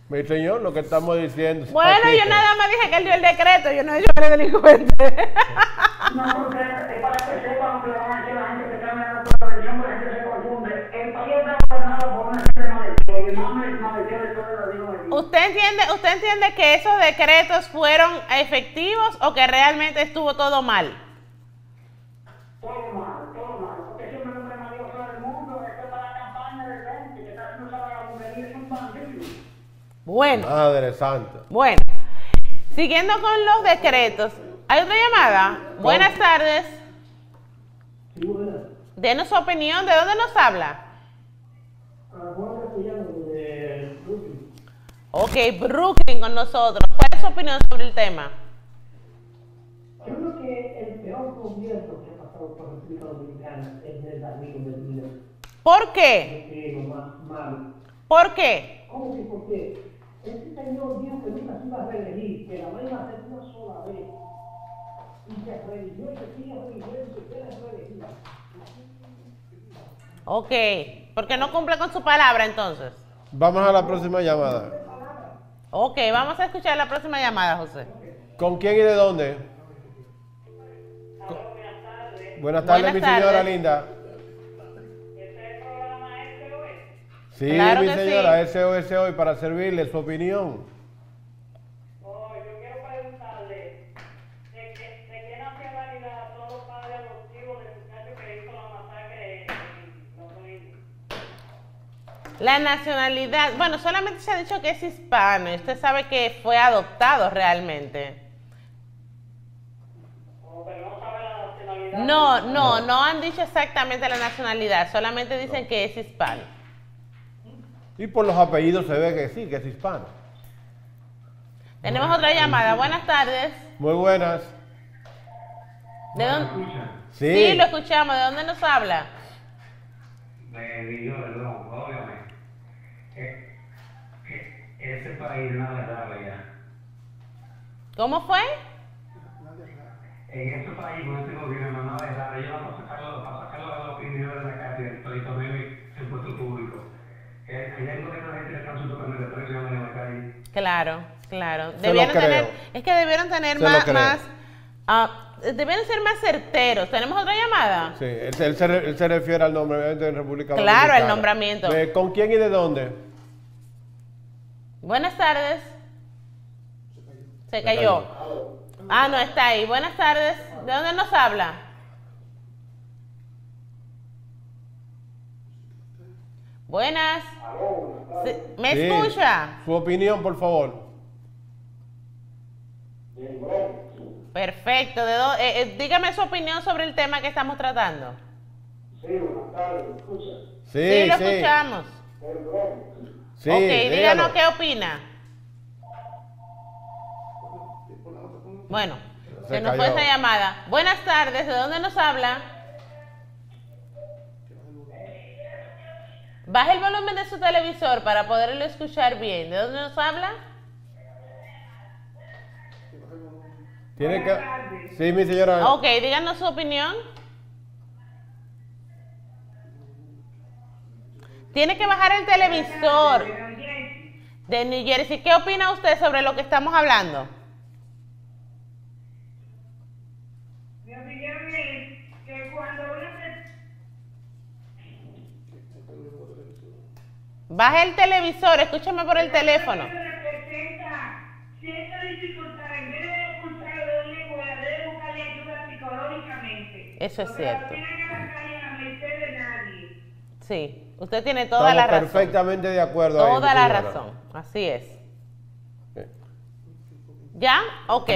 Mi señor, lo que estamos diciendo. Bueno, yo nada más dije que él dio el decreto. Yo no he dicho que era delincuente. No, porque es para que sepan lo que le van a decir ¿Usted entiende, ¿Usted entiende que esos decretos fueron efectivos o que realmente estuvo todo mal? Todo mal, todo mal. Porque siempre más dioso del mundo, esto es para la campaña del 20, que está haciendo esa vagabundería, es un bandido. Bueno. Madre santa. Bueno, siguiendo con los decretos, ¿hay otra llamada? Buenas tardes. Denos su opinión, ¿de dónde nos habla? Ok, Brooklyn con nosotros. ¿Cuál es su opinión sobre el tema? Yo creo que el peor gobierno que ha pasado por República Dominicana es el de Danilo Medina. ¿Por qué? ¿Por qué? ¿Cómo que por qué? Este señor dijo que nunca se iba a reelegir, que la va a hacer una sola vez. Y se reeligió y se sigue reeligiendo y se quiere reelegir. Ok, porque no cumple con su palabra entonces. Vamos a la próxima llamada. Ok, vamos a escuchar la próxima llamada, José. ¿Con quién y de dónde? Buenas tardes, Buenas mi señora linda. Sí, Claro mi señora, SOS hoy para servirle su opinión. La nacionalidad, bueno, solamente se ha dicho que es hispano y usted sabe que fue adoptado realmente. No, no, no han dicho exactamente la nacionalidad, solamente dicen que es hispano. Y por los apellidos se ve que sí, que es hispano. Tenemos otra llamada, buenas tardes. Muy buenas. ¿De dónde? Sí. Sí, lo escuchamos, ¿de dónde nos habla? De Villa del Bronx, óigame. Eh, eh, Ese país nada es raro ya. ¿Cómo fue? En ese país, con ese gobierno, nada es raro. Yo no para sacarlo, para sacarlo de la opinión de la calle, mío y el puesto público. Eh, allá en gobierno la gente le están superando de precio en la calle. Claro, claro. Se lo Debieron creo. tener, es que debieron tener Se lo más, creo. más, ah, debieron ser más certeros. ¿Tenemos otra llamada? Sí, él, se- él se, él se refiere al nombramiento en República Claro, Dominicana. el nombramiento. Eh, ¿Con quién y de dónde? Buenas tardes. Se cayó. Ah, no, está ahí. Buenas tardes. ¿De dónde nos habla? Buenas. ¿Me Sí. escucha? Su opinión, por favor. Perfecto. ¿De eh, eh, dígame su opinión sobre el tema que estamos tratando. Sí, buenas tardes, ¿me escucha? Sí, Sí, lo sí. escuchamos. Sí, ok, díganos qué opina. Bueno, Se se nos fue esa llamada. Buenas tardes, ¿de dónde nos habla? Baja el volumen de su televisor para poderlo escuchar bien. ¿De dónde nos habla? Tiene que... Sí, mi señora. Ok, díganos su opinión. Tiene que bajar el televisor de New Jersey. ¿Qué opina usted sobre lo que estamos hablando? Baja el televisor, escúchame por el teléfono. Eso es cierto. Sí, usted tiene toda Estamos la razón. perfectamente de acuerdo. Toda la señora. razón, así es. ¿Ya? Ok.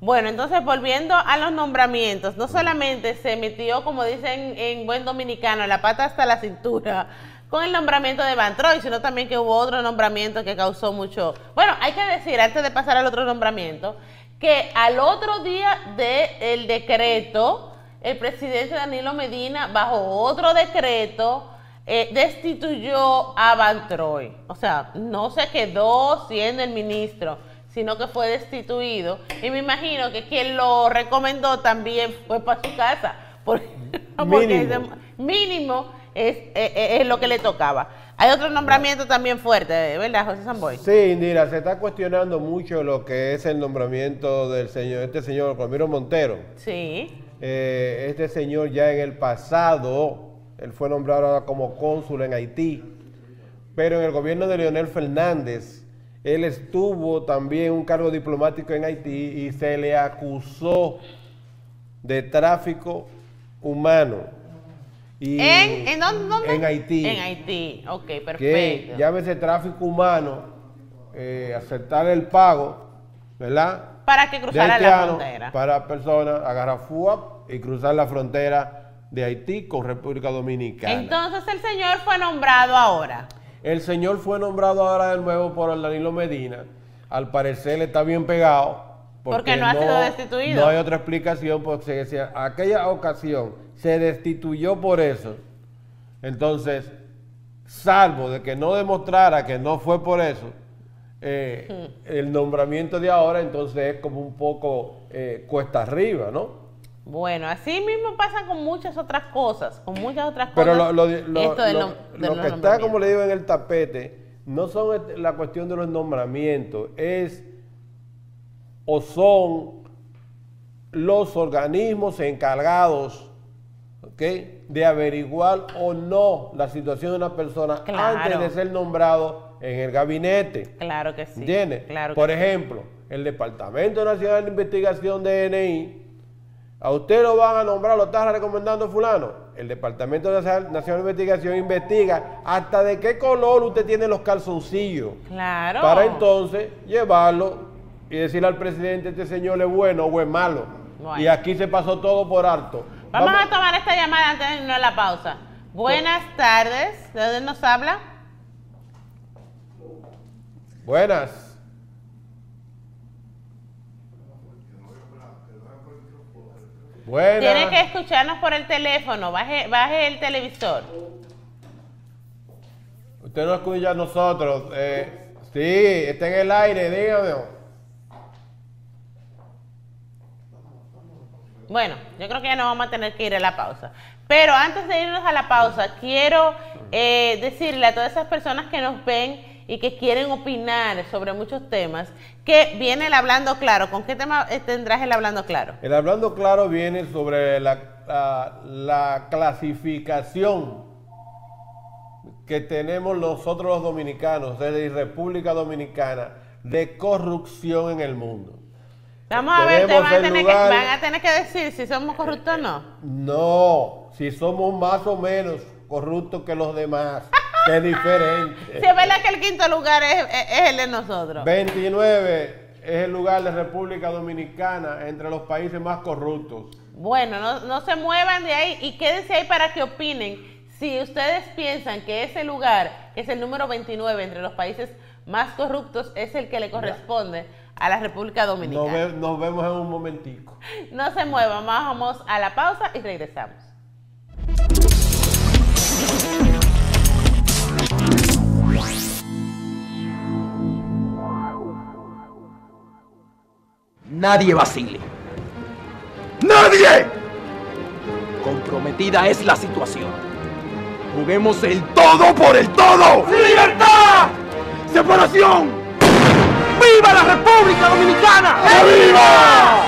Bueno, entonces volviendo a los nombramientos, no solamente se metió, como dicen en buen dominicano, la pata hasta la cintura con el nombramiento de Van Troy, sino también que hubo otro nombramiento que causó mucho... Bueno, hay que decir, antes de pasar al otro nombramiento, que al otro día del decreto, el presidente Danilo Medina, bajo otro decreto, eh, destituyó a Van Troy. O sea, no se quedó siendo el ministro, sino que fue destituido. Y me imagino que quien lo recomendó también fue para su casa. Porque, porque Mínimo. ese mínimo es, es- es lo que le tocaba. Hay otro nombramiento también fuerte, ¿verdad, José Samboy? Sí, Indira, se está cuestionando mucho lo que es el nombramiento del señor, este señor Ramiro Montero. Sí. Eh, este señor ya en el pasado, él fue nombrado ahora como cónsul en Haití, pero en el gobierno de Leonel Fernández, él estuvo también un cargo diplomático en Haití y se le acusó de tráfico humano. Y ¿En, ¿en dónde, dónde? En Haití. En Haití, ok, que perfecto. llámese tráfico humano, eh, aceptar el pago, ¿verdad? Para que cruzara la frontera. Para personas, agarrar FUAP y cruzar la frontera de Haití con República Dominicana. Entonces el señor fue nombrado ahora. el señor fue nombrado ahora de nuevo por el Danilo Medina. Al parecer está bien pegado. Porque no ha sido destituido. No hay otra explicación, porque si aquella ocasión se destituyó por eso. Entonces, salvo de que no demostrara que no fue por eso, eh, el nombramiento de ahora entonces es como un poco eh, cuesta arriba, ¿no? Bueno, así mismo pasa con muchas otras cosas, con muchas otras Pero cosas. lo, lo- lo- esto que está, como le digo, en el tapete, no son la cuestión de los nombramientos, es o son los organismos encargados ¿ok? de averiguar o no la situación de una persona Claro. antes de ser nombrado en el gabinete. Claro que sí. ¿Entiendes? Claro Por sí. ejemplo, el Departamento Nacional de Investigación de DNI, a usted lo van a nombrar, lo está recomendando fulano. El Departamento Nacional de Investigación investiga hasta de qué color usted tiene los calzoncillos. Claro. Para entonces llevarlo y decirle al presidente, este señor es bueno o es malo. Bueno. Y aquí se pasó todo por harto. Vamos a tomar esta llamada antes de irnos a la pausa. Buenas tardes. ¿De dónde nos habla? Buenas. Buenas. Tiene que escucharnos por el teléfono. Baje, baje el televisor. Usted no escucha a nosotros. Eh, sí, está en el aire, dígame. Bueno, yo creo que ya no vamos a tener que ir a la pausa. Pero antes de irnos a la pausa, quiero eh, decirle a todas esas personas que nos ven y que quieren opinar sobre muchos temas, que viene el Hablando Claro. ¿Con qué tema eh, tendrás el Hablando Claro? El hablando claro viene sobre la, la- la clasificación que tenemos nosotros los dominicanos, desde República Dominicana, de corrupción en el mundo. Vamos a ver, van a, tener que, van a tener que decir si somos corruptos o no. No, si somos más o menos corruptos que los demás, es diferente. Si es verdad que el quinto lugar es, es- es el de nosotros. 29 es el lugar de República Dominicana entre los países más corruptos. Bueno, no, no se muevan de ahí y quédense ahí para que opinen. Si ustedes piensan que ese lugar, que es el número 29 entre los países más corruptos, es el que le corresponde a la República Dominicana. nos vemos en un momentico. No se muevan, vamos a la pausa y regresamos. Nadie vacile. ¡Nadie! Comprometida es la situación. Juguemos el todo por el todo. ¡Libertad! ¡Separación! ¡Viva la República Dominicana! ¡Viva!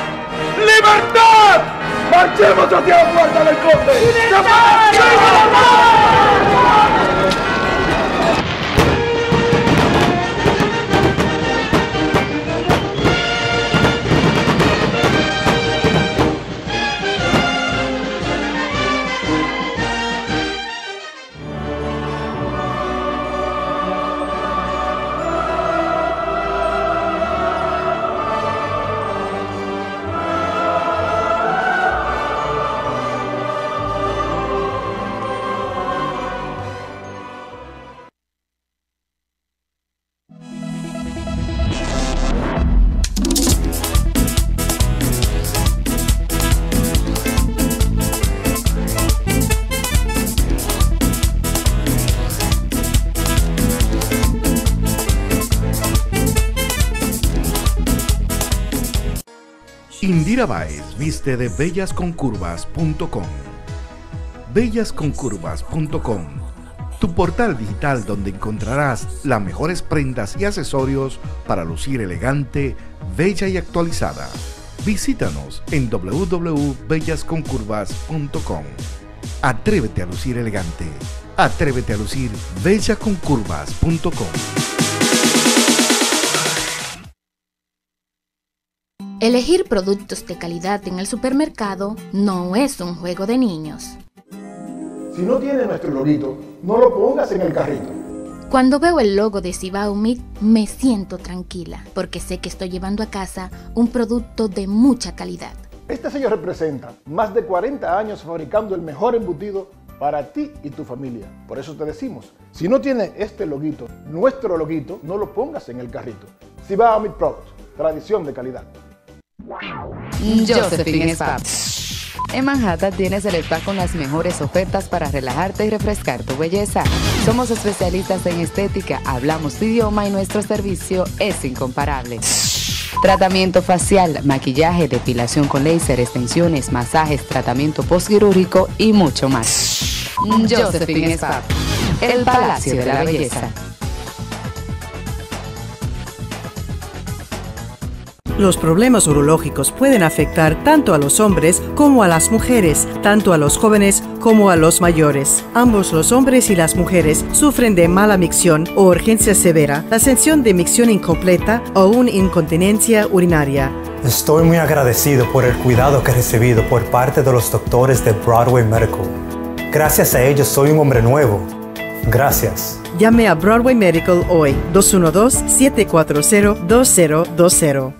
¡Libertad! ¡Marchemos hacia la puerta del conde! ¡Separación! Viste de bellasconcurvas.com. Bellasconcurvas.com, tu portal digital donde encontrarás las mejores prendas y accesorios para lucir elegante, bella y actualizada. Visítanos en www.bellasconcurvas.com. Atrévete a lucir elegante. Atrévete a lucir bellaconcurvas.com. Elegir productos de calidad en el supermercado no es un juego de niños. Si no tiene nuestro loguito, no lo pongas en el carrito. Cuando veo el logo de Cibao Meat, me siento tranquila, porque sé que estoy llevando a casa un producto de mucha calidad. Este sello representa más de 40 años fabricando el mejor embutido para ti y tu familia. Por eso te decimos, si no tiene este loguito, nuestro loguito, no lo pongas en el carrito. Cibao Meat Product, tradición de calidad. Josephine Spa. En Manhattan tienes el spa con las mejores ofertas para relajarte y refrescar tu belleza. Somos especialistas en estética, hablamos tu idioma y nuestro servicio es incomparable. Tratamiento facial, maquillaje, depilación con láser, extensiones, masajes, tratamiento postquirúrgico y mucho más. Josephine Spa, el Palacio de la Belleza. Los problemas urológicos pueden afectar tanto a los hombres como a las mujeres, tanto a los jóvenes como a los mayores. Ambos los hombres y las mujeres sufren de mala micción o urgencia severa, ascensión de micción incompleta o una incontinencia urinaria. Estoy muy agradecido por el cuidado que he recibido por parte de los doctores de Broadway Medical. Gracias a ellos soy un hombre nuevo. Gracias. Llame a Broadway Medical hoy 212-740-2020.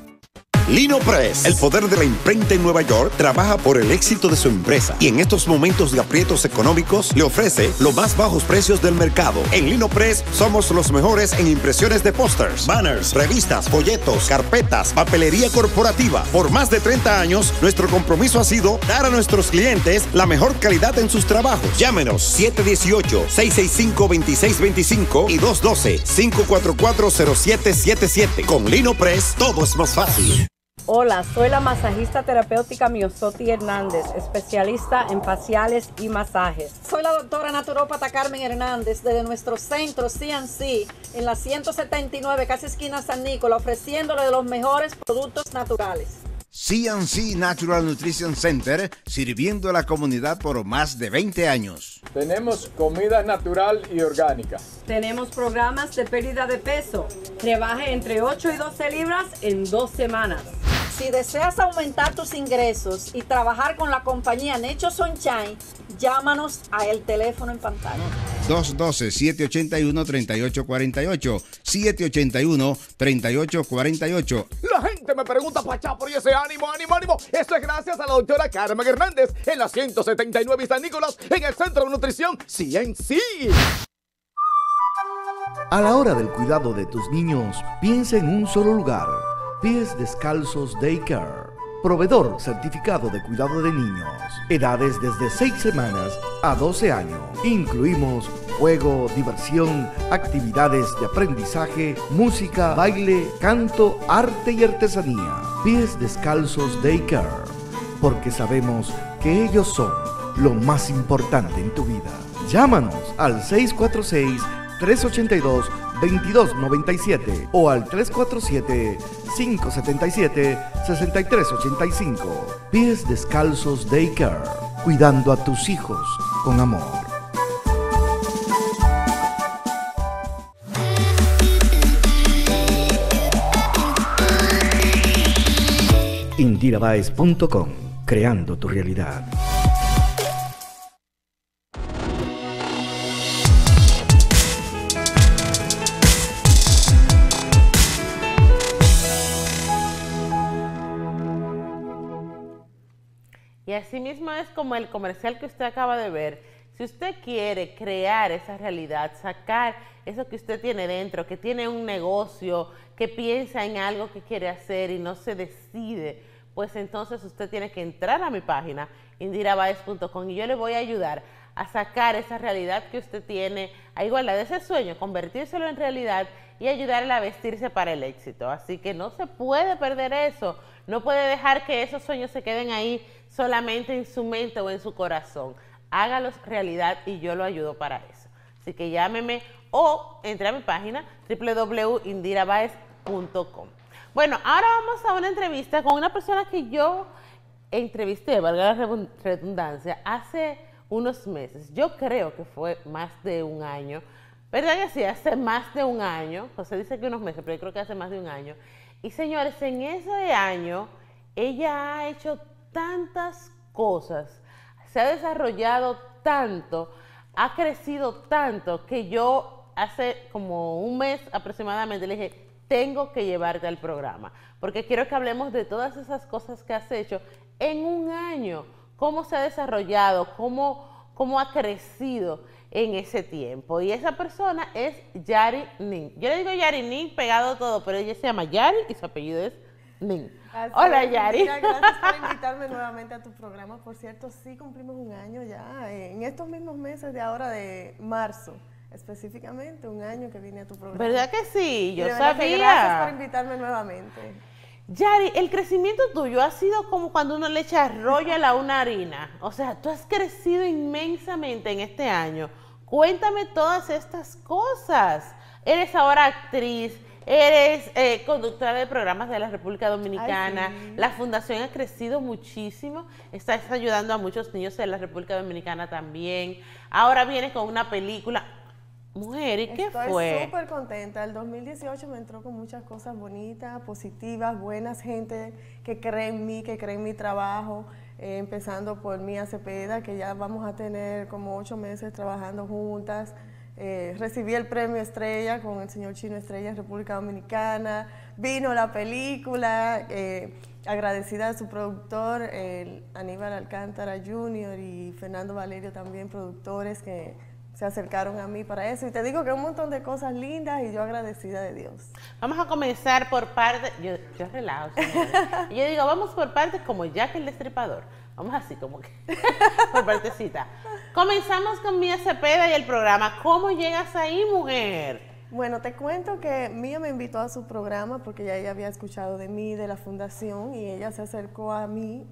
Lino Press, el poder de la imprenta en Nueva York, trabaja por el éxito de su empresa y en estos momentos de aprietos económicos le ofrece los más bajos precios del mercado. En Lino Press somos los mejores en impresiones de pósters, banners, revistas, folletos, carpetas, papelería corporativa. Por más de 30 años, nuestro compromiso ha sido dar a nuestros clientes la mejor calidad en sus trabajos. Llámenos 718-665-2625 y 212-544-0777. Con Lino Press todo es más fácil. Hola, soy la masajista terapéutica Miosoti Hernández, especialista en faciales y masajes. Soy la doctora naturópata Carmen Hernández desde nuestro centro CNC en la 179, casi esquina San Nicolás, ofreciéndole de los mejores productos naturales. CNC Natural Nutrition Center, sirviendo a la comunidad por más de 20 años. Tenemos comida natural y orgánica. Tenemos programas de pérdida de peso. Rebaje entre 8 y 12 libras en dos semanas. Si deseas aumentar tus ingresos y trabajar con la compañía Necho Sunshine, llámanos a el teléfono en pantalla. 212-781-3848. 781-3848. La me pregunta, Pachá, por ese ánimo, ánimo, ánimo. Esto es gracias a la doctora Carmen Hernández en la 179 San Nicolás, en el Centro de Nutrición CNC. A la hora del cuidado de tus niños, piensa en un solo lugar. Pies Descalzos Daycare. Proveedor certificado de cuidado de niños. Edades desde 6 semanas a 12 años. Incluimos juego, diversión, actividades de aprendizaje, música, baile, canto, arte y artesanía. Pies Descalzos Daycare. Porque sabemos que ellos son lo más importante en tu vida. Llámanos al 646 382 2297 o al 347 577 6385. Pies Descalzos Daycare. Cuidando a tus hijos con amor. Indirabaez.com. Creando tu realidad. Y así mismo es como el comercial que usted acaba de ver. Si usted quiere crear esa realidad, sacar eso que usted tiene dentro, que tiene un negocio, que piensa en algo que quiere hacer y no se decide, pues entonces usted tiene que entrar a mi página, indirabaez.com, y yo le voy a ayudar a sacar esa realidad que usted tiene, a igualdad de ese sueño, convertírselo en realidad y ayudarle a vestirse para el éxito. Así que no se puede perder eso. No puede dejar que esos sueños se queden ahí solamente en su mente o en su corazón. Hágalos realidad y yo lo ayudo para eso. Así que llámeme o entre a mi página www.indirabaez.com. Bueno, ahora vamos a una entrevista con una persona que yo entrevisté, valga la redundancia, hace unos meses. Yo creo que fue más de un año. ¿Verdad que sí? Hace más de un año. José dice que unos meses, pero yo creo que hace más de un año. Y señores, en ese año ella ha hecho tantas cosas, se ha desarrollado tanto, ha crecido tanto que yo hace como un mes aproximadamente le dije, tengo que llevarte al programa, porque quiero que hablemos de todas esas cosas que has hecho en un año, cómo se ha desarrollado, cómo, cómo ha crecido en ese tiempo. Y esa persona es Yari Nin. Yo le digo Yari Nin pegado todo, pero ella se llama Yari y su apellido es Nin. Hola Yari. gracias por invitarme nuevamente a tu programa. Por cierto, sí cumplimos un año ya, en estos mismos meses de ahora de marzo específicamente un año que vine a tu programa. ¿Verdad que sí? Yo sabía. gracias por invitarme nuevamente. Yari, el crecimiento tuyo ha sido como cuando uno le echa rollo a una harina. O sea, tú has crecido inmensamente en este año. Cuéntame todas estas cosas. Eres ahora actriz, eres eh, conductora de programas de la República Dominicana. La fundación ha crecido muchísimo. Estás ayudando a muchos niños de la República Dominicana también. Ahora vienes con una película. Mujer, ¿y qué fue? Estoy súper contenta. El 2018 me entró con muchas cosas bonitas, positivas, buenas, gente que cree en mí, que cree en mi trabajo. Eh, empezando por Mía Cepeda, que ya vamos a tener como ocho meses trabajando juntas. Eh, recibí el premio Estrella con el señor Chino Estrella en República Dominicana. Vino la película, eh, agradecida a su productor, Aníbal Alcántara Jr. y Fernando Valerio también, productores que se acercaron a mí para eso. Y te digo que un montón de cosas lindas y yo agradecida de Dios. Vamos a comenzar por parte, yo, yo relajo, yo digo, vamos por partes como Jack el Destripador. Vamos así como que, por partecita. Comenzamos con Mía Cepeda y el programa. ¿Cómo llegas ahí, mujer? Bueno, te cuento que Mía me invitó a su programa porque ya ella había escuchado de mí, de la fundación, y ella se acercó a mí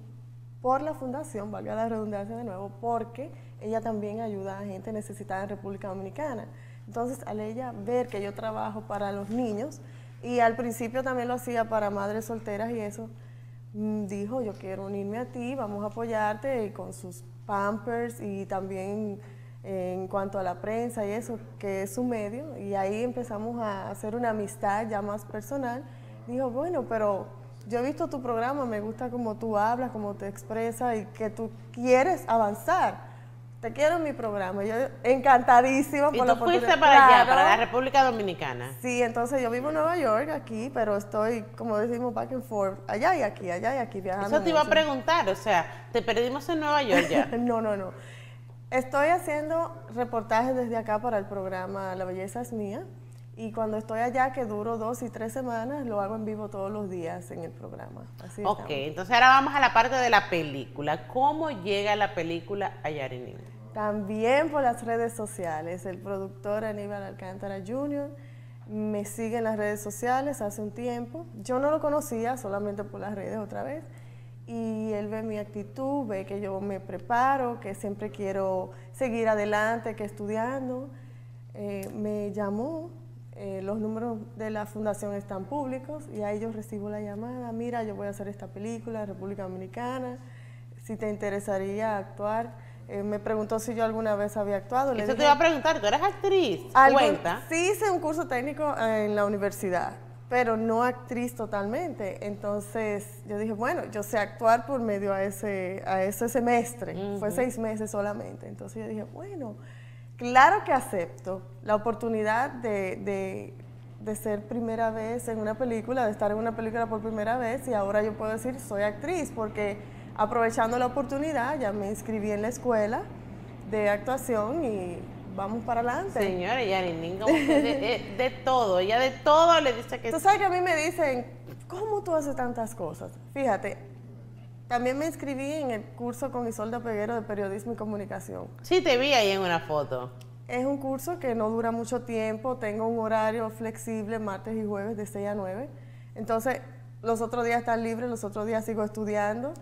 por la fundación, valga la redundancia de nuevo, porque ella también ayuda a gente necesitada en República Dominicana. Entonces, al ella ver que yo trabajo para los niños, y al principio también lo hacía para madres solteras y eso, mm, dijo, yo quiero unirme a ti, vamos a apoyarte con sus pampers y también en cuanto a la prensa y eso, que es su medio, y ahí empezamos a hacer una amistad ya más personal. Dijo, bueno, pero yo he visto tu programa, me gusta cómo tú hablas, cómo te expresas y que tú quieres avanzar. Te quiero en mi programa. Yo encantadísima por la fuiste para allá, para la República Dominicana? Sí, entonces yo vivo en Nueva York, aquí, pero estoy, como decimos, back and forth, allá y aquí, allá y aquí, viajando. Eso te iba a preguntar, o sea, ¿te perdimos en Nueva York ya? no, no, no. Estoy haciendo reportajes desde acá para el programa La Belleza es Mía. Y cuando estoy allá, que duro dos y tres semanas, lo hago en vivo todos los días en el programa. Así ok, entonces ahora vamos a la parte de la película. ¿Cómo llega la película a Yarinina? También por las redes sociales. El productor Aníbal Alcántara Jr. me sigue en las redes sociales hace un tiempo. Yo no lo conocía solamente por las redes otra vez. Y él ve mi actitud, ve que yo me preparo, que siempre quiero seguir adelante, que estudiando. Eh, me llamó eh, los números de la fundación están públicos y ahí yo recibo la llamada, mira, yo voy a hacer esta película, República Dominicana, si te interesaría actuar. Eh, me preguntó si yo alguna vez había actuado. Eso te iba a preguntar, ¿tú eres actriz? Cuenta. Sí hice un curso técnico en la universidad, pero no actriz totalmente. Entonces yo dije, bueno, yo sé actuar por medio a ese, a ese semestre. Fue seis meses solamente. Entonces yo dije, bueno, Claro que acepto la oportunidad de, ser primera vez en una película, de estar en una película por primera vez y ahora yo puedo decir soy actriz porque aprovechando la oportunidad ya me inscribí en la escuela de actuación y vamos para adelante. Señora, ya de, de, todo, ella de todo le dice que... Tú sabes que a mí me dicen, ¿cómo tú haces tantas cosas? Fíjate, también me inscribí en el curso con Isolda Peguero de Periodismo y Comunicación. Sí, te vi ahí en una foto. Es un curso que no dura mucho tiempo, tengo un horario flexible martes y jueves de 6 a 9. Entonces, los otros días están libres, los otros días sigo estudiando.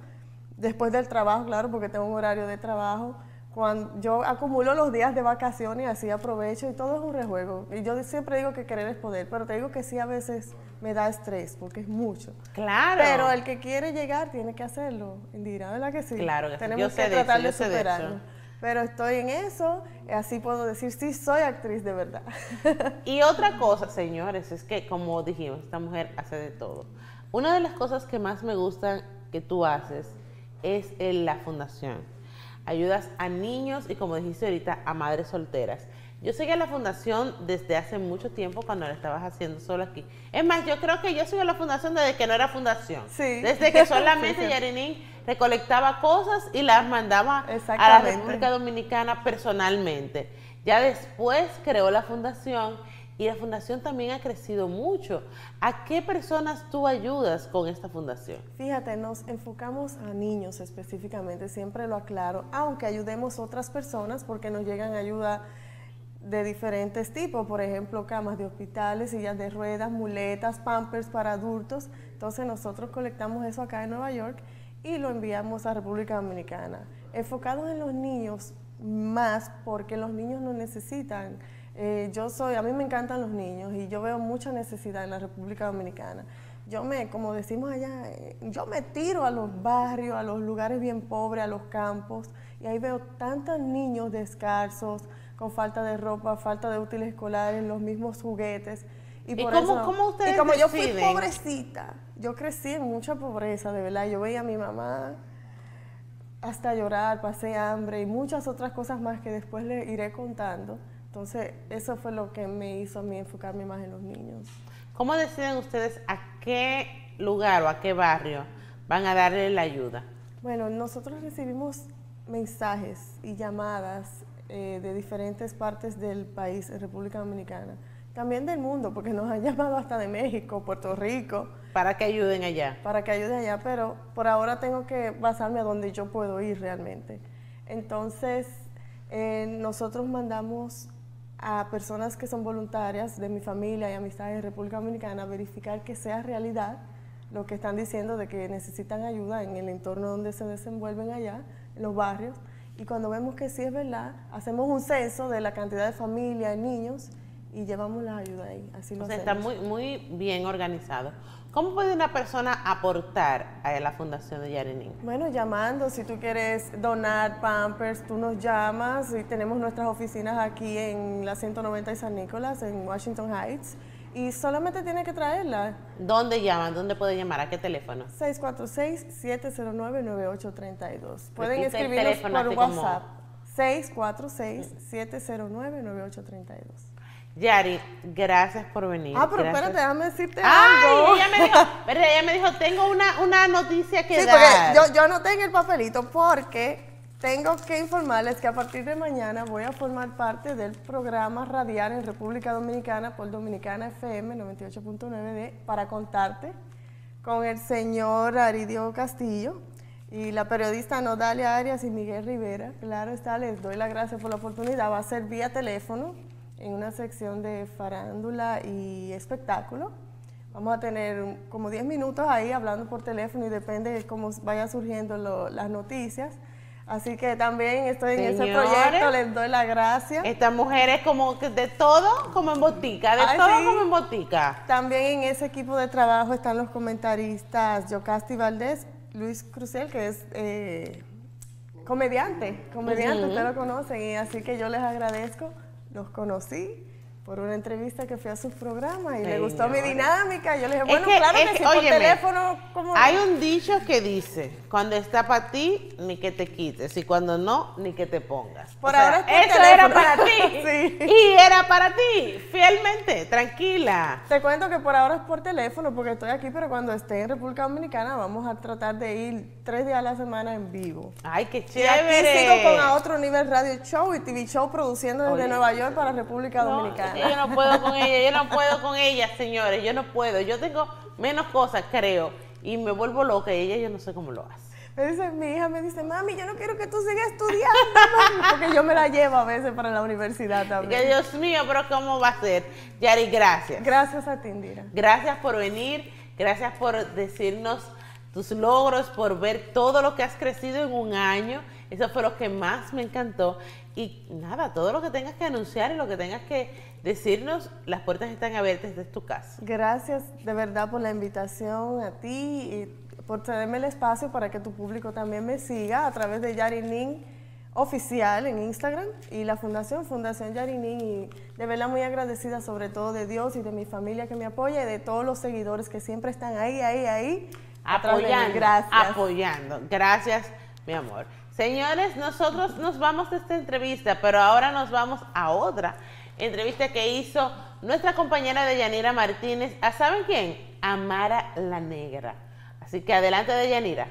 Después del trabajo, claro, porque tengo un horario de trabajo. Cuando yo acumulo los días de vacaciones y así aprovecho y todo es un rejuego. Y yo siempre digo que querer es poder, pero te digo que sí a veces me da estrés porque es mucho. Claro. Pero el que quiere llegar tiene que hacerlo, Indira, ¿verdad que sí? Claro que. Tenemos Yo sé que de eso, tratar yo de sé de eso. superarlo. Pero estoy en eso, y así puedo decir, sí, soy actriz de verdad. Y otra cosa, señores, es que como dijimos, esta mujer hace de todo. Una de las cosas que más me gustan que tú haces es en la fundación. Ayudas a niños y como dijiste ahorita, a madres solteras. Yo seguí a la fundación desde hace mucho tiempo cuando la estabas haciendo solo aquí. Es más, yo creo que yo sigo a la fundación desde que no era fundación. Sí. Desde que solamente sí. Yarinin recolectaba cosas y las mandaba a la. República Dominicana personalmente. Ya después creó la fundación y la fundación también ha crecido mucho. ¿A qué personas tú ayudas con esta fundación? Fíjate, nos enfocamos a niños específicamente, siempre lo aclaro, aunque ayudemos otras personas porque nos llegan ayuda de diferentes tipos, por ejemplo, camas de hospitales, sillas de ruedas, muletas, pampers para adultos. Entonces nosotros colectamos eso acá en Nueva York y lo enviamos a República Dominicana. Enfocados en los niños más porque los niños nos necesitan. Eh, yo soy, a mí me encantan los niños y yo veo mucha necesidad en la República Dominicana. Yo me, como decimos allá, eh, yo me tiro a los barrios, a los lugares bien pobres, a los campos, y ahí veo tantos niños descalzos, con falta de ropa, falta de útiles escolares, los mismos juguetes. ¿Y por cómo- eso- cómo ustedes Y como yo fui pobrecita, yo crecí en mucha pobreza, de verdad. Yo veía a mi mamá hasta llorar, pasé hambre y muchas otras cosas más que después le iré contando. Entonces, eso fue lo que me hizo a mí enfocarme más en los niños. ¿Cómo deciden ustedes a qué lugar o a qué barrio van a darle la ayuda? Bueno, nosotros recibimos mensajes y llamadas eh, de diferentes partes del país, en República Dominicana, también del mundo, porque nos han llamado hasta de México, Puerto Rico. Para que ayuden allá. Para que ayuden allá, pero por ahora tengo que basarme a donde yo puedo ir realmente. Entonces, eh, nosotros mandamos a personas que son voluntarias de mi familia y amistades de República Dominicana verificar que sea realidad lo que están diciendo de que necesitan ayuda en el entorno donde se desenvuelven allá, en los barrios. Y cuando vemos que sí es verdad, hacemos un censo de la cantidad de familia y niños y llevamos la ayuda ahí. Así lo O sea, está muy, muy bien organizado. ¿Cómo puede una persona aportar a la Fundación de Yarenín? Bueno, llamando, si tú quieres donar Pampers, tú nos llamas y tenemos nuestras oficinas aquí en la 190 y San Nicolás, en Washington Heights, y solamente tiene que traerla. ¿Dónde llaman? ¿Dónde puede llamar? ¿A qué teléfono? 646-709-9832. Pueden escribirnos por como- WhatsApp. 646-709-9832. Yari, gracias por venir. Ah, pero Gracias. espérate, déjame decirte Ay, algo. ella me dijo. Ella me dijo, tengo una, una noticia que Sí, dar. porque yo, yo anoté en el papelito porque tengo que informarles que a partir de mañana voy a formar parte del programa radial en República Dominicana por Dominicana FM 98.9D para contarte con el señor Aridio Castillo y la periodista Nodalia Arias y Miguel Rivera. Claro está, les doy las gracias por la oportunidad. Va a ser vía teléfono en una sección de farándula y espectáculo. Vamos a tener como 10 minutos ahí hablando por teléfono y depende de cómo vaya surgiendo lo- las noticias. Así que también estoy en ese Señores, proyecto, les doy las gracias. Esta mujer es como de todo como en botica, de Ay, todo sí. como en botica. También en ese equipo de trabajo están los comentaristas Yocasti Valdés, Luis Crucel, que es eh, comediante, comediante, Ujú. ustedes lo conocen, y así que yo les agradezco, los conocí por una entrevista que fui a su programa y le gustó mi dinámica. Yo le dije, Es bueno, que- claro es que, sí, por teléfono, ¿cómo no? Hay un dicho que dice, cuando está para ti, ni que te quites, y cuando no, ni que te pongas. Por O sea, ahora es por eso teléfono. era para ti. Sí. Y era para ti, fielmente, tranquila. Te cuento que por ahora es por teléfono porque estoy aquí, pero cuando esté en República Dominicana vamos a tratar de ir tres días a la semana en vivo. Ay, qué Y chévere. aquí sigo con A Otro Nivel Radio Show y TV Show produciendo desde Oye. Nueva York para República No, Dominicana. Yo no puedo con ella, yo no puedo con ella, señores, yo no puedo. Yo tengo menos cosas, creo, y me vuelvo loca y ella yo no sé cómo lo hace. Me dice, mi hija me dice, mami, yo no quiero que tú sigas estudiando, mami", porque yo me la llevo a veces para la universidad Que también. Dios mío, pero ¿cómo va a ser? Yari, gracias. Gracias a ti, Indira. Gracias por venir. Gracias por decirnos tus logros, por ver todo lo que has crecido en un año. Eso fue lo que más me encantó. Y nada, todo lo que tengas que anunciar y lo que tengas que decirnos, las puertas están abiertas desde tu casa. Gracias de verdad por la invitación a ti y por cederme el espacio para que tu público también me siga a través de Yarinin Oficial en Instagram y la Fundación Fundación Yarinin. Y de verdad muy agradecida sobre todo de Dios y de mi familia que me apoya y de todos los seguidores que siempre están ahí, ahí, ahí. Apoyando, Gracias. apoyando. Gracias, mi amor. Señores, nosotros nos vamos de esta entrevista, pero ahora nos vamos a otra entrevista que hizo nuestra compañera de Yanira Martínez. ¿A saben quién? Amara la Negra. Así que adelante de Yanira.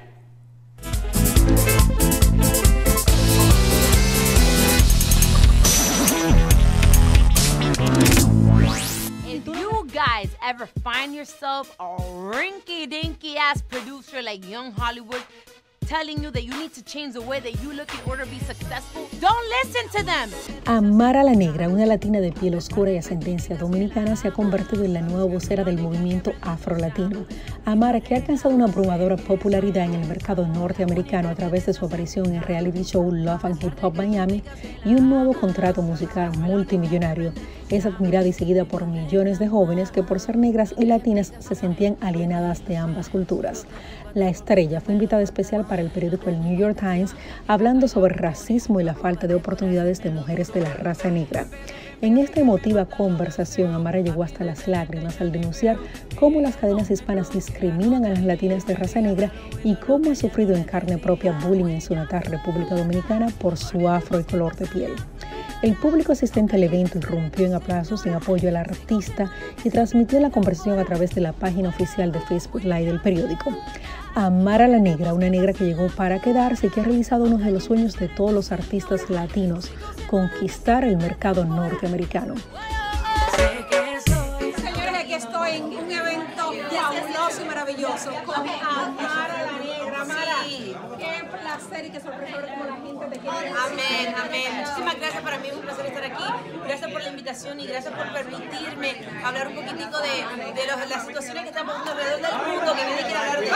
If you guys ever find yourself a rinky dinky ass producer like Young Hollywood telling you that you need to change the way that you look in order to be successful, don't listen to them. Amara la Negra, una latina de piel oscura y ascendencia dominicana, se ha convertido en la nueva vocera del movimiento afro-latino. Amara, que ha alcanzado una abrumadora popularidad en el mercado norteamericano a través de su aparición en el reality show Love and Hip Hop Miami y un nuevo contrato musical multimillonario, es admirada y seguida por millones de jóvenes que por ser negras y latinas se sentían alienadas de ambas culturas. La estrella fue invitada especial para el periódico El New York Times hablando sobre racismo y la falta de oportunidades de mujeres de la raza negra. En esta emotiva conversación, Amara llegó hasta las lágrimas al denunciar cómo las cadenas hispanas discriminan a las latinas de raza negra y cómo ha sufrido en carne propia bullying en su natal República Dominicana por su afro y color de piel. El público asistente al evento irrumpió en aplausos en apoyo al artista y transmitió la conversación a través de la página oficial de Facebook Live del periódico. Amara la Negra, una negra que llegó para quedarse y que ha realizado uno de los sueños de todos los artistas latinos, conquistar el mercado norteamericano. Señores, aquí estoy en un evento fabuloso y maravilloso con Amara la Negra. Amara, y qué sorpresa ver cómo la gente te quiere. Amén, amén. Muchísimas gracias, para mí es un placer estar aquí. Gracias por la invitación y gracias por permitirme hablar un poquitico de, de los- las situaciones que estamos viendo alrededor del mundo, que nadie quiere hablar de.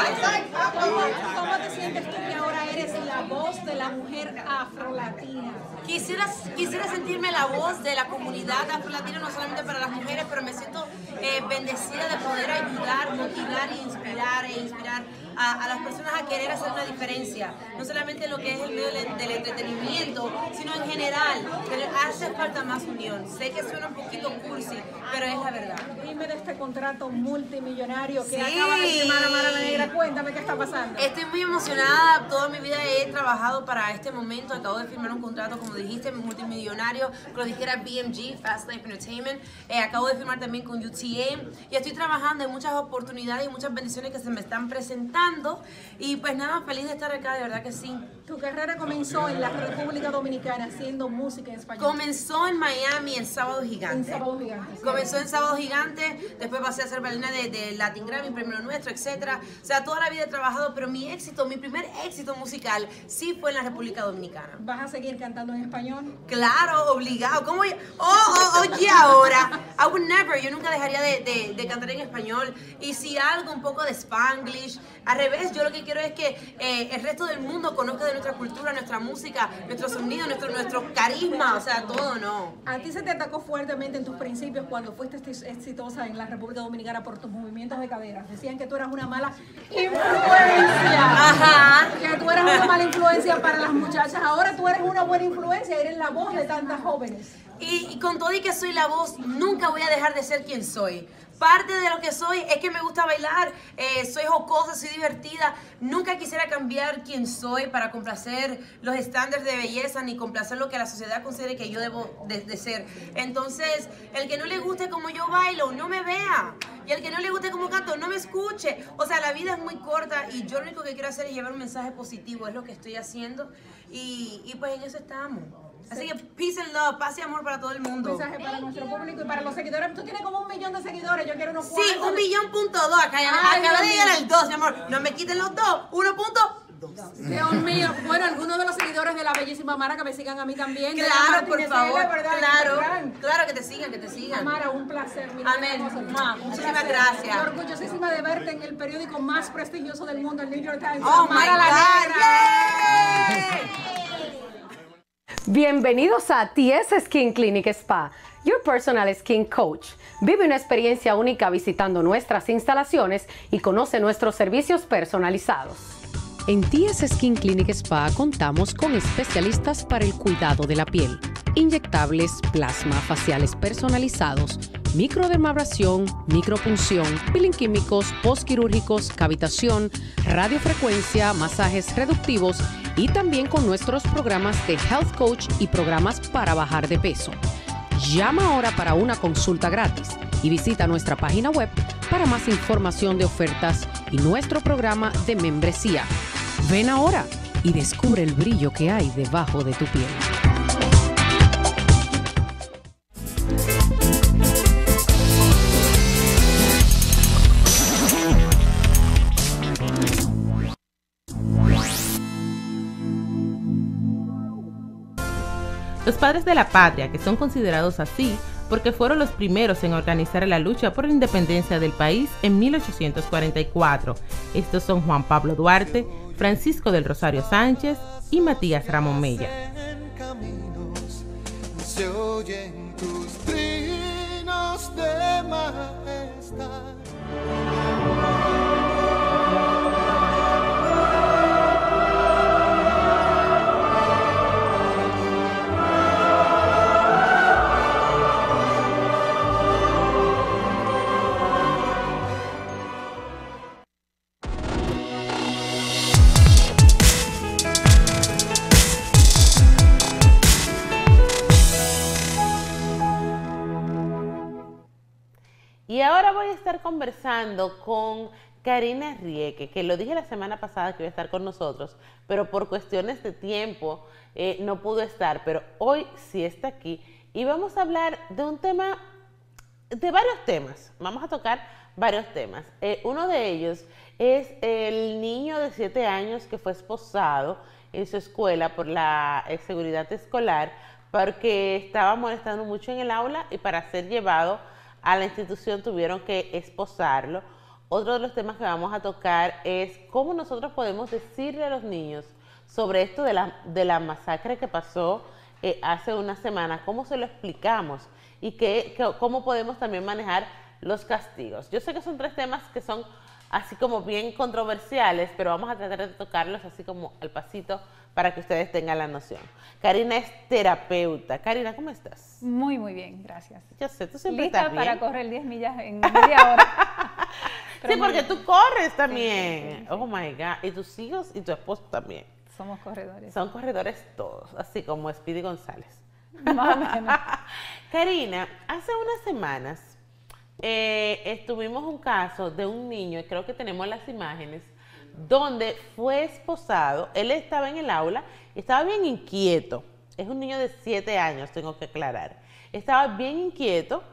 ¿Cómo, cómo te sientes tú que ahora eres la voz de la mujer afrolatina? Quisiera, quisiera sentirme la voz de la comunidad afrolatina, no solamente para las mujeres, pero me siento eh, bendecida de poder ayudar, motivar e inspirar e inspirar a, a las personas a querer hacer una diferencia. No solamente en lo que es el medio del, del entretenimiento, sino en general. Pero hace falta más unión. Sé que suena un poquito cursi, pero es la verdad. Dime de este contrato multimillonario que Sí. acaba de firmar Amara la Negra. Cuéntame qué está pasando. Estoy muy emocionada. Toda mi vida he trabajado para este momento. Acabo de firmar un contrato, como dijiste, multimillonario con la disquera BMG, Fast Life Entertainment. Eh, acabo de firmar también con UTA. Y estoy trabajando en muchas oportunidades y muchas bendiciones que se me están presentando. Y pues nada, feliz de estar acá, de verdad que sí. Tu carrera comenzó en la República Dominicana haciendo música en español. Comenzó en Miami en Sábado Gigante. En Sábado Gigante, sí. Comenzó en Sábado Gigante, después pasé a ser bailarina de, de Latin Grammy, Premio Nuestro, etcétera. O sea, toda la vida he trabajado, pero mi éxito, mi primer éxito musical sí fue en la República Dominicana. ¿Vas a seguir cantando en español? Claro, obligado. ¿Cómo? yo- Oh, oh, oye, ahora. I would never. Yo nunca dejaría de, de- de cantar en español. Y si algo, un poco de Spanglish. Al revés, yo lo que quiero es que eh, el resto del mundo conozca de nuestra cultura, nuestra música, nuestro sonido, nuestro, nuestro carisma. O sea, todo no. A ti se te atacó fuertemente en tus principios cuando fuiste exi- exitosa en la República Dominicana por tus movimientos de cadera. Decían que tú eras una mala influencia. Ajá. Que tú eras una mala influencia para las muchachas. Ahora tú eres una buena influencia, eres la voz de tantas jóvenes. Y, y con todo y que soy la voz, nunca voy a dejar de ser quien soy. Parte de lo que soy es que me gusta bailar, eh, soy jocosa, soy divertida. Nunca quisiera cambiar quién soy para complacer los estándares de belleza ni complacer lo que la sociedad considere que yo debo de, ser. Entonces, el que no le guste como yo bailo, no me vea. Y el que no le guste como canto, no me escuche. O sea, la vida es muy corta y yo lo único que quiero hacer es llevar un mensaje positivo, es lo que estoy haciendo. Y, y pues en eso estamos. Así que peace and love, paz y amor para todo el Un mundo. mensaje para nuestro público y para los seguidores. Tú tienes como un millón de seguidores, yo quiero unos Sí, cuantos. un millón punto dos. Acá, acaba de llegar el dos, mi amor. No me quiten los dos. Uno punto Dios mío, bueno, algunos de los seguidores de la bellísima Mara que me sigan a mí también. Claro, por favor. Claro, claro que te sigan, que te sigan. Mara, un placer. mira, Amén. Un muchísimas gracias. Orgullosísima de verte en el periódico más prestigioso del mundo, el New York Times. Oh, my Mara la God. Bienvenidos a TS Skin Clinic Spa, your personal skin coach. Vive una experiencia única visitando nuestras instalaciones y conoce nuestros servicios personalizados. En TS Skin Clinic Spa contamos con especialistas para el cuidado de la piel, inyectables, plasma, faciales personalizados, microdermabrasión, micropunción, peeling químicos, postquirúrgicos, cavitación, radiofrecuencia, masajes reductivos y también con nuestros programas de Health Coach y programas para bajar de peso. Llama ahora para una consulta gratis y visita nuestra página web para más información de ofertas y nuestro programa de membresía. Ven ahora y descubre el brillo que hay debajo de tu piel. Padres de la patria, que son considerados así porque fueron los primeros en organizar la lucha por la independencia del país en 1844. Estos son Juan Pablo Duarte, Francisco del Rosario Sánchez y Matías Ramón Mella. Estar conversando con Karina Rieke, que lo dije la semana pasada que iba a estar con nosotros, pero por cuestiones de tiempo eh, no pudo estar, pero hoy sí está aquí. Y vamos a hablar de un tema, de varios temas. Vamos a tocar varios temas. Eh, uno de ellos es el niño de 7 años que fue esposado en su escuela por la eh, seguridad escolar porque estaba molestando mucho en el aula y para ser llevado a la institución tuvieron que esposarlo. Otro de los temas que vamos a tocar es cómo nosotros podemos decirle a los niños sobre esto de la, de la masacre que pasó eh, hace una semana, cómo se lo explicamos y qué- cómo podemos también manejar los castigos. Yo sé que son tres temas que son así como bien controversiales, pero vamos a tratar de tocarlos así como al pasito para que ustedes tengan la noción. Karina es terapeuta. Karina, ¿cómo estás? Muy, muy bien, gracias. Yo sé, tú siempre Lista estás bien. para correr 10 millas en media hora. Sí, porque bien. tú corres también. Sí, sí, sí, sí. Oh my God. Y tus hijos y tu esposo también. Somos corredores. Son corredores todos, así como Speedy González. Más o menos. Karina, hace unas semanas eh, estuvimos un caso de un niño, y creo que tenemos las imágenes, donde fue esposado. Él estaba en el aula y estaba bien inquieto. Es un niño de 7 años, tengo que aclarar. Estaba bien inquieto.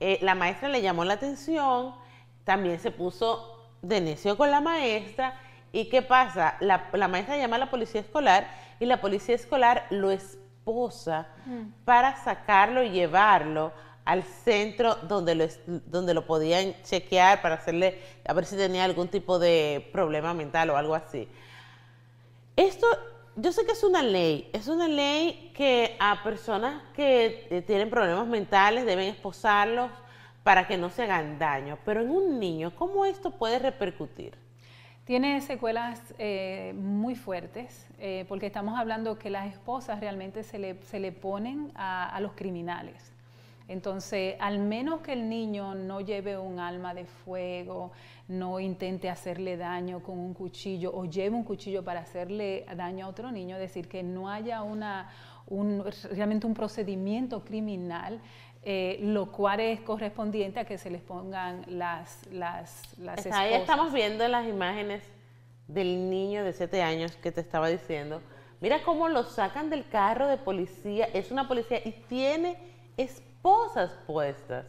eh, la maestra le llamó la atención. También se puso de necio con la maestra. ¿Y qué pasa? La, la maestra llama a la policía escolar y la policía escolar lo esposa para sacarlo y llevarlo al centro donde lo, donde lo podían chequear para hacerle, a ver si tenía algún tipo de problema mental o algo así. Esto, yo sé que es una ley, es una ley que a personas que eh, tienen problemas mentales deben esposarlos para que no se hagan daño, pero en un niño, ¿cómo esto puede repercutir? Tiene secuelas eh, muy fuertes, eh, porque estamos hablando que las esposas realmente se le, se le ponen a los criminales. Entonces, al menos que el niño no lleve un alma de fuego, no intente hacerle daño con un cuchillo o lleve un cuchillo para hacerle daño a otro niño, es decir, que no haya una, un, realmente un procedimiento criminal, eh, lo cual es correspondiente a que se les pongan las, las, Ahí estamos viendo las imágenes del niño de 7 años que te estaba diciendo. Mira cómo lo sacan del carro de policía. Es una policía y tiene esposas puestas.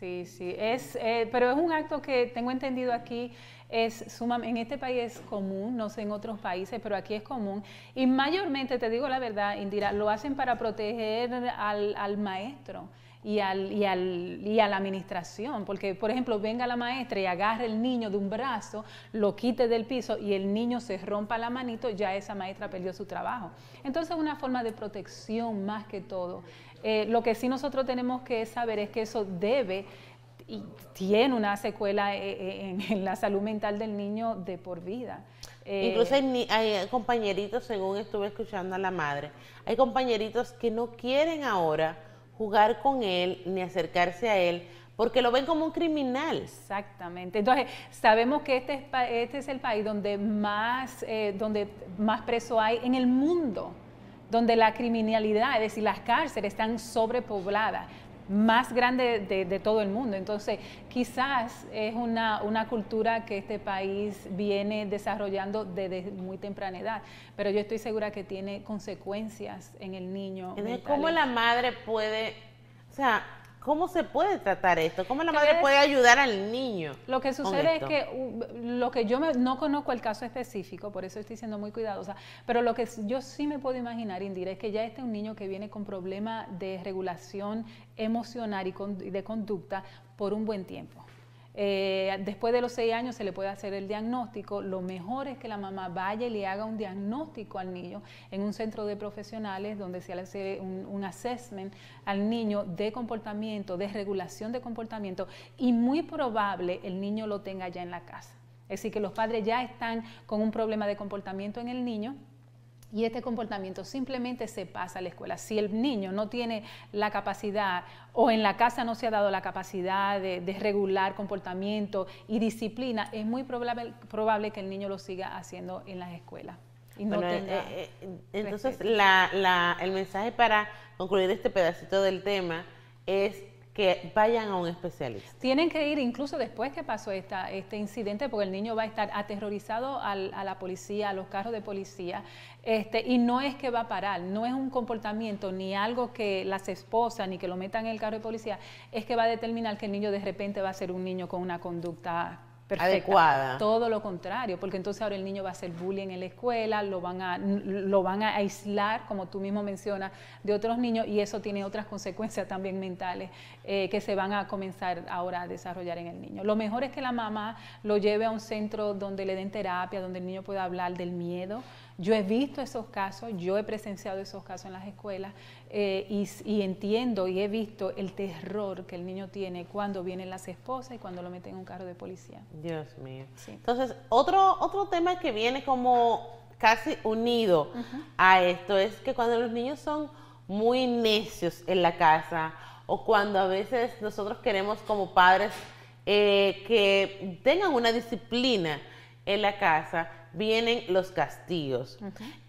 Sí, sí, es, eh, pero es un acto que tengo entendido aquí es sumamente, en este país es común, no sé en otros países, pero aquí es común. Y mayormente, te digo la verdad, Indira, lo hacen para proteger al, al maestro. Y, al, y, al, y, a la administración, porque por ejemplo venga la maestra y agarre el niño de un brazo, lo quite del piso y el niño se rompa la manito, ya esa maestra perdió su trabajo. Entonces es una forma de protección más que todo. Eh, lo que sí nosotros tenemos que saber es que eso debe y tiene una secuela eh, eh, en, la salud mental del niño de por vida. Incluso hay, hay, compañeritos, según estuve escuchando a la madre, hay compañeritos que no quieren ahora jugar con él ni acercarse a él porque lo ven como un criminal. Exactamente. Entonces, sabemos que este es, este es el país donde más, donde más preso hay en el mundo donde la criminalidad, es decir, las cárceles están sobrepobladas, más grande de, todo el mundo. Entonces, quizás es una, cultura que este país viene desarrollando desde muy temprana edad, pero yo estoy segura que tiene consecuencias en el niño. ¿Cómo la madre puede, o sea, ¿Cómo se puede tratar esto? ¿Cómo la madre puede ayudar al niño? Lo que sucede es que lo que yo no conozco el caso específico, por eso estoy siendo muy cuidadosa, pero lo que yo sí me puedo imaginar, Indira, es que ya este es un niño que viene con problemas de regulación emocional y de conducta por un buen tiempo. Eh, después de los seis años se le puede hacer el diagnóstico. Lo mejor es que la mamá vaya y le haga un diagnóstico al niño en un centro de profesionales donde se le hace un, un assessment al niño de comportamiento, de regulación de comportamiento y muy probable el niño lo tenga ya en la casa. Es decir, que los padres ya están con un problema de comportamiento en el niño y este comportamiento simplemente se pasa a la escuela. Si el niño no tiene la capacidad o en la casa no se ha dado la capacidad de, regular comportamiento y disciplina, es muy probable, probable, que el niño lo siga haciendo en las escuelas. Y no tenga eh, eh, entonces, el mensaje para concluir este pedacito del tema es que vayan a un especialista. Tienen que ir incluso después que pasó esta, este incidente, porque el niño va a estar aterrorizado a la policía, a los carros de policía, este, y no es que va a parar, no es un comportamiento ni algo que las esposas ni que lo metan en el carro de policía, es que va a determinar que el niño de repente va a ser un niño con una conducta adecuada. Todo lo contrario, porque entonces ahora el niño va a hacer bullying en la escuela, lo van a, lo van a aislar, como tú mismo mencionas, de otros niños y eso tiene otras consecuencias también mentales eh, que se van a comenzar ahora a desarrollar en el niño. Lo mejor es que la mamá lo lleve a un centro donde le den terapia, donde el niño pueda hablar del miedo, yo he visto esos casos, yo he presenciado esos casos en las escuelas eh, y, entiendo y he visto el terror que el niño tiene cuando vienen las esposas y cuando lo meten en un carro de policía. Dios mío. Entonces, otro, otro tema que viene como casi unido a esto es que cuando los niños son muy necios en la casa o cuando a veces nosotros queremos como padres eh, que tengan una disciplina en la casa, vienen los castigos.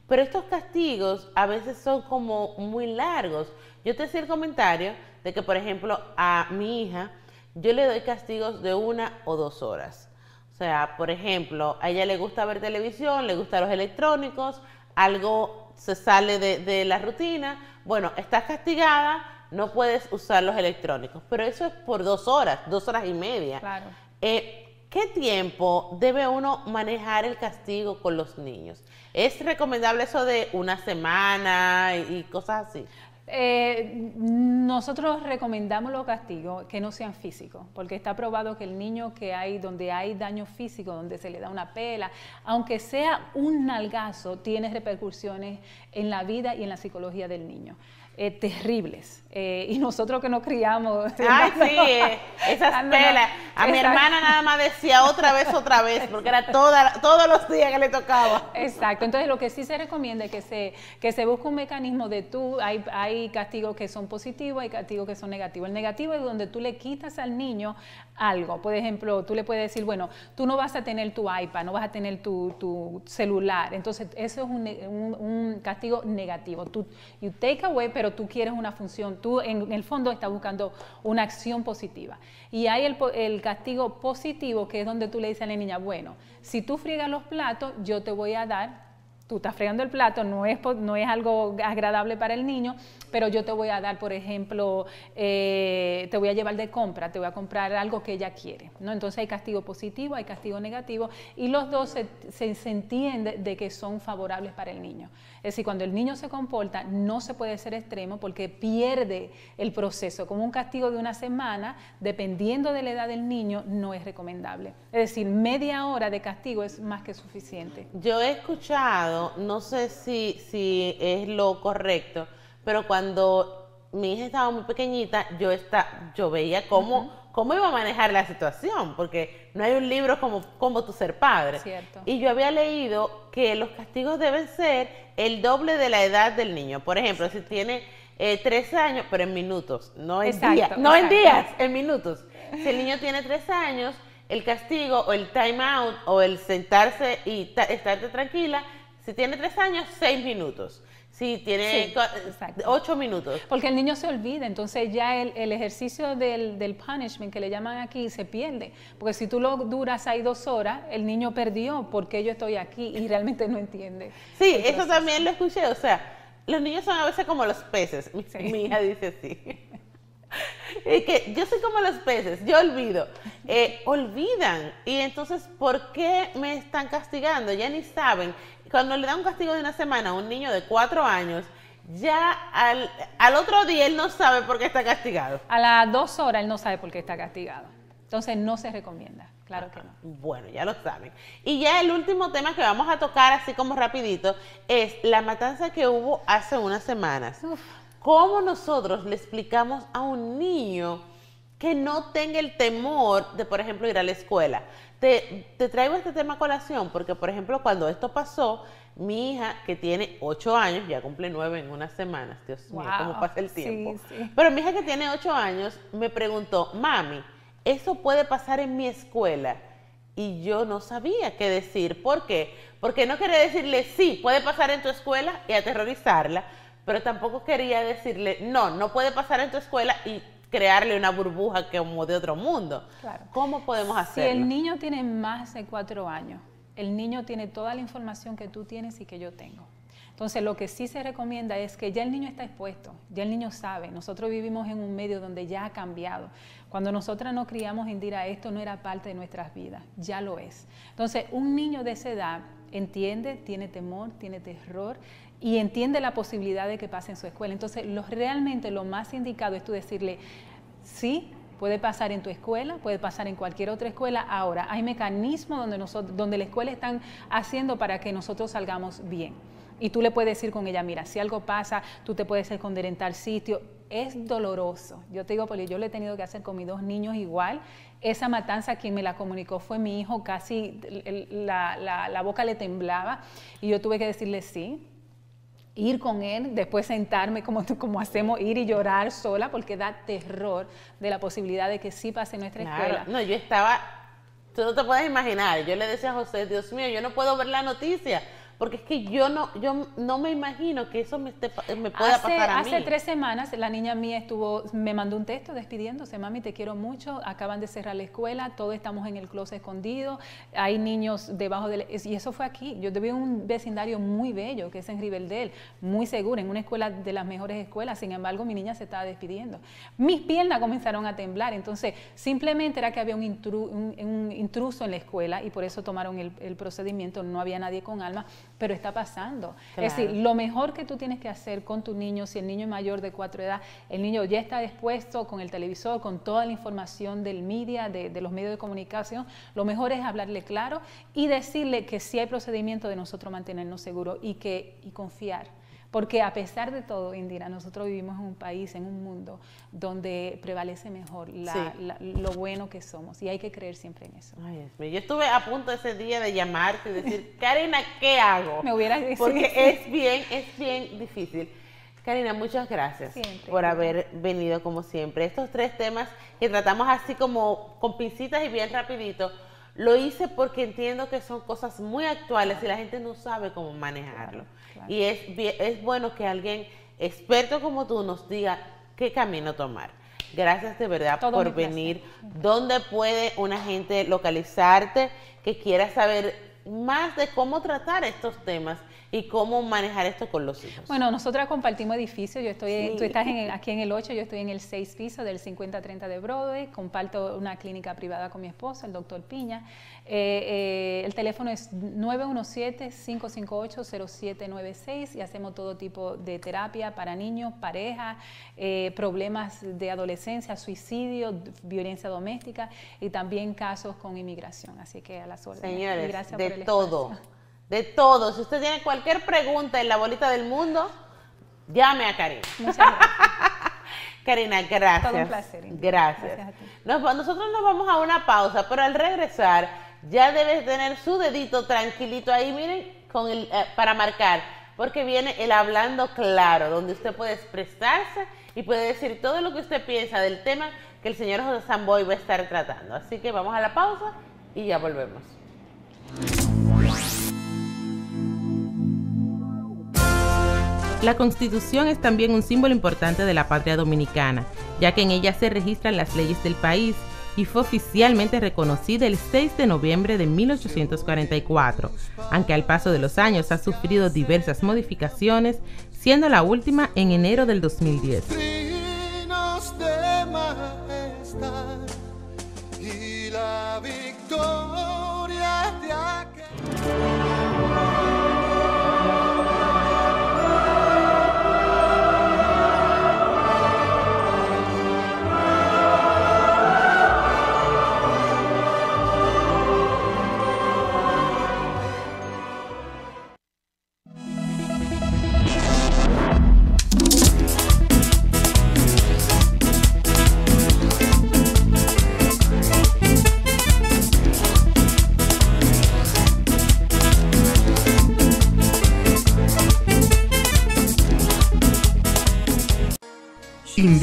Pero estos castigos a veces son como muy largos. Yo te hacía el comentario de que, por ejemplo, a mi hija yo le doy castigos de una o dos horas. O sea, por ejemplo, a ella le gusta ver televisión, le gustan los electrónicos, algo se sale de, la rutina. Bueno, estás castigada, no puedes usar los electrónicos. Pero eso es por dos horas, dos horas y media. Claro. Eh, ¿Qué tiempo debe uno manejar el castigo con los niños? ¿Es recomendable eso de una semana y, cosas así? Eh, nosotros recomendamos los castigos que no sean físicos, porque está probado que el niño que hay, donde hay daño físico, donde se le da una pela, aunque sea un nalgazo, tiene repercusiones en la vida y en la psicología del niño. Eh, terribles. Eh, y nosotros que nos criamos. Ay, sí, eh, esas pelas. A mi hermana nada más decía otra vez, otra vez, porque era toda, todos los días que le tocaba. Exacto. Entonces, lo que sí se recomienda es que se, que se busque un mecanismo de tú. Hay, hay castigos que son positivos, hay castigos que son negativos. El negativo es donde tú le quitas al niño algo. Por ejemplo, tú le puedes decir, bueno, tú no vas a tener tu iPad, no vas a tener tu, tu celular. Entonces, eso es un, un, un castigo negativo. Tú, you take away, pero tú quieres una función, tú en, el fondo estás buscando una acción positiva. Y hay el, castigo positivo, que es donde tú le dices a la niña, bueno, si tú friegas los platos, yo te voy a dar tú estás fregando el plato, no es, no es algo agradable para el niño, pero yo te voy a dar, por ejemplo, eh, te voy a llevar de compra, te voy a comprar algo que ella quiere, ¿no? Entonces hay castigo positivo, hay castigo negativo, y los dos se, se, se entiende de que son favorables para el niño. Es decir, cuando el niño se comporta, no se puede ser extremo porque pierde el proceso. Como un castigo de una semana, dependiendo de la edad del niño, no es recomendable. Es decir, media hora de castigo es más que suficiente. Yo he escuchado, no sé si, si es lo correcto, pero cuando mi hija estaba muy pequeñita, yo, está, yo veía cómo, cómo iba a manejar la situación, porque no hay un libro como Cómo tu ser padre. Cierto. Y yo había leído que los castigos deben ser el doble de la edad del niño. Por ejemplo, si tiene eh, tres años, pero en minutos, no en Exacto, días, no en días, en minutos. Si el niño tiene tres años, el castigo o el time out o el sentarse y ta- estarte tranquila, si tiene tres años, seis minutos. Si tiene Sí, ocho minutos. Porque el niño se olvida, entonces ya el, el ejercicio del, del punishment que le llaman aquí se pierde. Porque si tú lo duras ahí dos horas, el niño perdió porque yo estoy aquí y realmente no entiende. Sí, eso proceso. también lo escuché. O sea, los niños son a veces como los peces. Mi, mi hija dice así. Es que yo soy como los peces, yo olvido. Eh, olvidan. Y entonces, ¿por qué me están castigando? Ya ni saben. Cuando le dan un castigo de una semana a un niño de cuatro años, ya al, al otro día él no sabe por qué está castigado. A las dos horas él no sabe por qué está castigado. Entonces no se recomienda, claro que no. Bueno, ya lo saben. Y ya el último tema que vamos a tocar así como rapidito es la matanza que hubo hace unas semanas. ¿Cómo nosotros le explicamos a un niño que no tenga el temor de, por ejemplo, ir a la escuela? Te, te traigo este tema a colación porque, por ejemplo, cuando esto pasó, mi hija, que tiene ocho años, ya cumple nueve en unas semanas, Dios mío, cómo Wow, pasa el sí, tiempo. sí. Pero mi hija que tiene ocho años me preguntó, mami, ¿eso puede pasar en mi escuela? Y yo no sabía qué decir. ¿Por qué? Porque no quería decirle, sí, puede pasar en tu escuela y aterrorizarla, pero tampoco quería decirle, no, no puede pasar en tu escuela y crearle una burbuja como de otro mundo. Claro. ¿Cómo podemos Si hacerlo? el niño tiene más de cuatro años, el niño tiene toda la información que tú tienes y que yo tengo. Entonces, lo que sí se recomienda es que ya el niño está expuesto, ya el niño sabe. Nosotros vivimos en un medio donde ya ha cambiado. Cuando nosotras nos criamos, Indira, esto no era parte de nuestras vidas, ya lo es. Entonces, un niño de esa edad entiende, tiene temor, tiene terror y entiende la posibilidad de que pase en su escuela. Entonces, lo, realmente lo más indicado es tú decirle, sí, puede pasar en tu escuela, puede pasar en cualquier otra escuela. Ahora, hay mecanismos donde, nosotros, donde la escuela están haciendo para que nosotros salgamos bien. Y tú le puedes decir con ella, mira, si algo pasa, tú te puedes esconder en tal sitio. Es doloroso. Yo te digo, Poli, yo lo he tenido que hacer con mis dos niños igual. Esa matanza, quien me la comunicó fue mi hijo, casi la- la boca le temblaba. Y yo tuve que decirle sí, ir con él, después sentarme como, como hacemos, ir y llorar sola, porque da terror de la posibilidad de que sí pase en nuestra Claro. escuela. No, yo estaba, tú no te puedes imaginar, yo le decía a José, Dios mío, yo no puedo ver la noticia, porque es que yo no, yo no me imagino que eso me, esté me pueda hace, pasar a hace mí. tres semanas la niña mía estuvo, me mandó un texto despidiéndose, mami te quiero mucho, acaban de cerrar la escuela, todos estamos en el closet escondido, hay niños debajo del... Y eso fue aquí, yo tuve un vecindario muy bello, que es en Riverdale, muy seguro, en una escuela de las mejores escuelas, sin embargo mi niña se estaba despidiendo. Mis piernas comenzaron a temblar, entonces simplemente era que había un, intru- un- un intruso en la escuela y por eso tomaron el, el procedimiento, no había nadie con alma, pero está pasando. Es decir, lo mejor que tú tienes que hacer con tu niño, si el niño es mayor de cuatro edad, el niño ya está dispuesto con el televisor, con toda la información del media, de, de los medios de comunicación, lo mejor es hablarle claro y decirle que si hay procedimiento de nosotros mantenernos seguros y, que, y confiar. Porque a pesar de todo, Indira, nosotros vivimos en un país, en un mundo donde prevalece mejor la- Sí. la- lo bueno que somos y hay que creer siempre en eso. Ay, Yo estuve a punto ese día de llamarte y decir, Karina, ¿qué hago? Me hubieras dicho, Porque sí. es bien, es bien difícil. Karina, muchas gracias Siempre. por haber venido como siempre. Estos tres temas que tratamos así como con pincitas y bien rapidito, lo hice porque entiendo que son cosas muy actuales y la gente no sabe cómo manejarlo. Claro. Y es, es bueno que alguien experto como tú nos diga qué camino tomar. Gracias de verdad Todo por venir. ¿Dónde puede una gente localizarte que quiera saber más de cómo tratar estos temas y cómo manejar esto con los hijos. Bueno, nosotras compartimos edificios. Yo estoy, Sí. tú estás en- aquí en el 8, yo estoy en el 6 piso del 5030 de Broadway. Comparto una clínica privada con mi esposo, el doctor Piña. Eh, eh, el teléfono es 917-558-0796 y hacemos todo tipo de terapia para niños, pareja, eh, problemas de adolescencia, suicidio, violencia doméstica y también casos con inmigración. Así que a las órdenes. Y Señores, gracias de por el todo, espacio. De todo. Si usted tiene cualquier pregunta en la bolita del mundo, llame a Karina. Muchas gracias. Karina, gracias. Todo un placer. Gracias. Gracias a ti. Nos- nosotros nos vamos a una pausa, pero al regresar ya debes tener su dedito tranquilito ahí, miren, con el, eh, para marcar, porque viene el hablando claro, donde usted puede expresarse y puede decir todo lo que usted piensa del tema que el señor José Samboy va a estar tratando. Así que vamos a la pausa y ya volvemos. La Constitución es también un símbolo importante de la patria dominicana, ya que en ella se registran las leyes del país y fue oficialmente reconocida el 6 de noviembre de 1844, aunque al paso de los años ha sufrido diversas modificaciones, siendo la última en enero del 2010. Trinos de majestad y la victoria de aquel.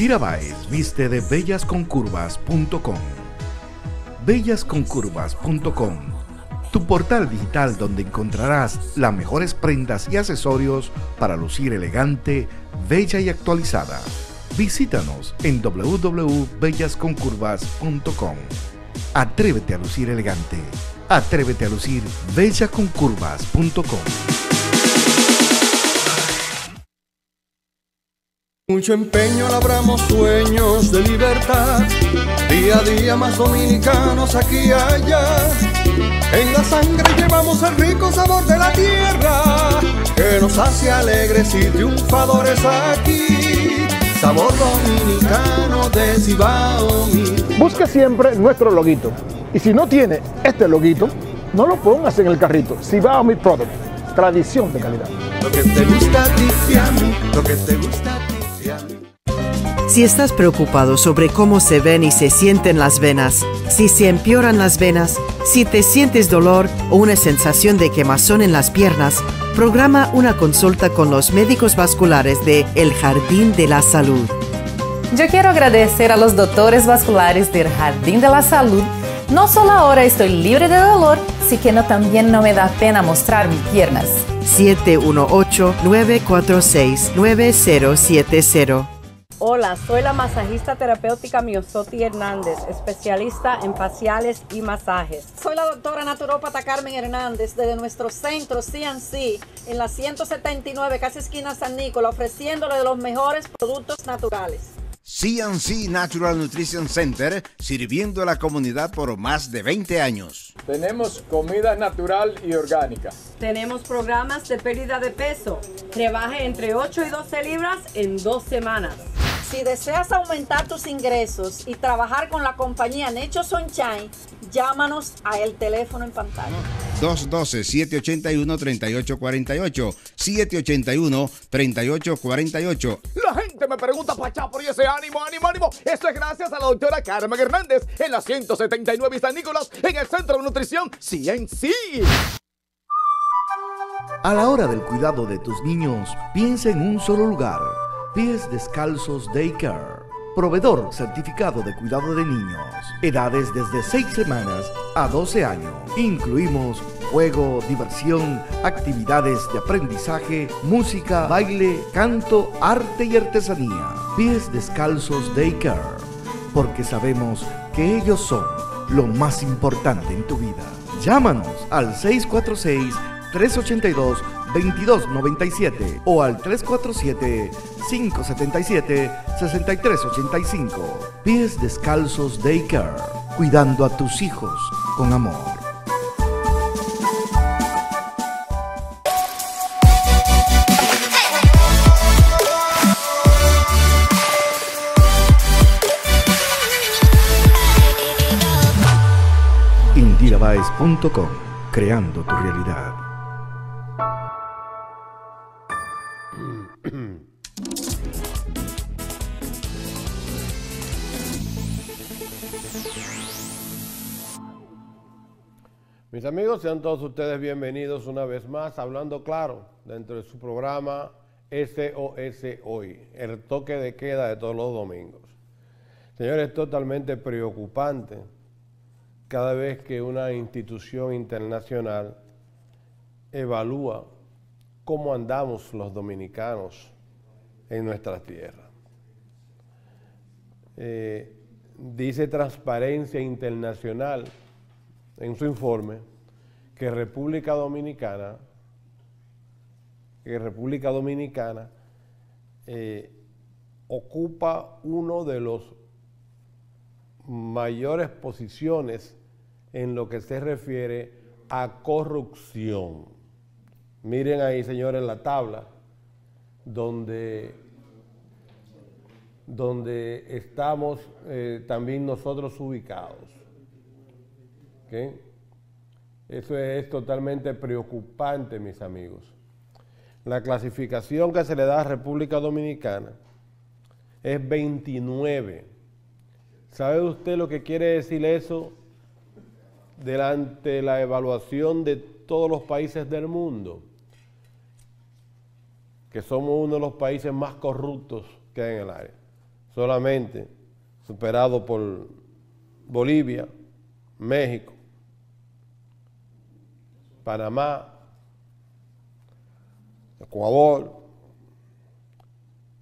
Indira Baez viste de bellasconcurvas.com. Bellasconcurvas.com, tu portal digital donde encontrarás las mejores prendas y accesorios para lucir elegante, bella y actualizada. Visítanos en www.bellasconcurvas.com. Atrévete a lucir elegante. Atrévete a lucir bellaconcurvas.com. Mucho empeño labramos sueños de libertad, día a día más dominicanos aquí y allá. En la sangre llevamos el rico sabor de la tierra, que nos hace alegres y triunfadores aquí. Sabor dominicano de Cibao, Busque siempre nuestro loguito. Y si no tiene este loguito, no lo pongas en el carrito. Cibao Mi Product, tradición de calidad. Lo que te gusta a ti lo que te gusta a ti. Si estás preocupado sobre cómo se ven y se sienten las venas, si se empeoran las venas, si te sientes dolor o una sensación de quemazón en las piernas, programa una consulta con los médicos vasculares de El Jardín de la Salud. Yo quiero agradecer a los doctores vasculares del Jardín de la Salud. No solo ahora estoy libre de dolor, sino también no me da pena mostrar mis piernas. 718-946-9070. Hola, soy la masajista terapéutica Miosotti Hernández, especialista en faciales y masajes. Soy la doctora naturópata Carmen Hernández desde nuestro centro CNC en la 179 casi esquina San Nicolás ofreciéndole de los mejores productos naturales. CNC Natural Nutrition Center, sirviendo a la comunidad por más de 20 años. Tenemos comida natural y orgánica. Tenemos programas de pérdida de peso. Rebaje entre 8 y 12 libras en dos semanas. Si deseas aumentar tus ingresos y trabajar con la compañía Necho Sunshine, llámanos a el teléfono en pantalla. 212-781-3848. 781-3848. La me pregunta, Pachá, por ese ánimo, ánimo, ánimo. Esto es gracias a la doctora Carmen Hernández en la 179 y San Nicolás, en el Centro de Nutrición CNC. A la hora del cuidado de tus niños, piensa en un solo lugar. Pies Descalzos Daycare. Proveedor certificado de cuidado de niños. Edades desde 6 semanas a 12 años. Incluimos juego, diversión, actividades de aprendizaje, música, baile, canto, arte y artesanía. Pies Descalzos Daycare. Porque sabemos que ellos son lo más importante en tu vida. Llámanos al 646-382-2297 o al 347-577-6385. Pies Descalzos Daycare, cuidando a tus hijos con amor. Creando tu realidad. Mis amigos, sean todos ustedes bienvenidos una vez más, hablando claro, dentro de su programa SOS Hoy, el toque de queda de todos los domingos. Señores, es totalmente preocupante cada vez que una institución internacional evalúa cómo andamos los dominicanos en nuestra tierra. Eh, dice Transparencia Internacional en su informe que República Dominicana, que República Dominicana eh, ocupa uno de los mayores posiciones en lo que se refiere a corrupción. Miren ahí, señores, la tabla donde, donde estamos eh, también nosotros ubicados. Eso es totalmente preocupante, mis amigos. La clasificación que se le da a República Dominicana es 29 ¿Sabe usted lo que quiere decir eso delante de la evaluación de todos los países del mundo? Que somos uno de los países más corruptos que hay en el área. Solamente superado por Bolivia, México, Panamá, Ecuador,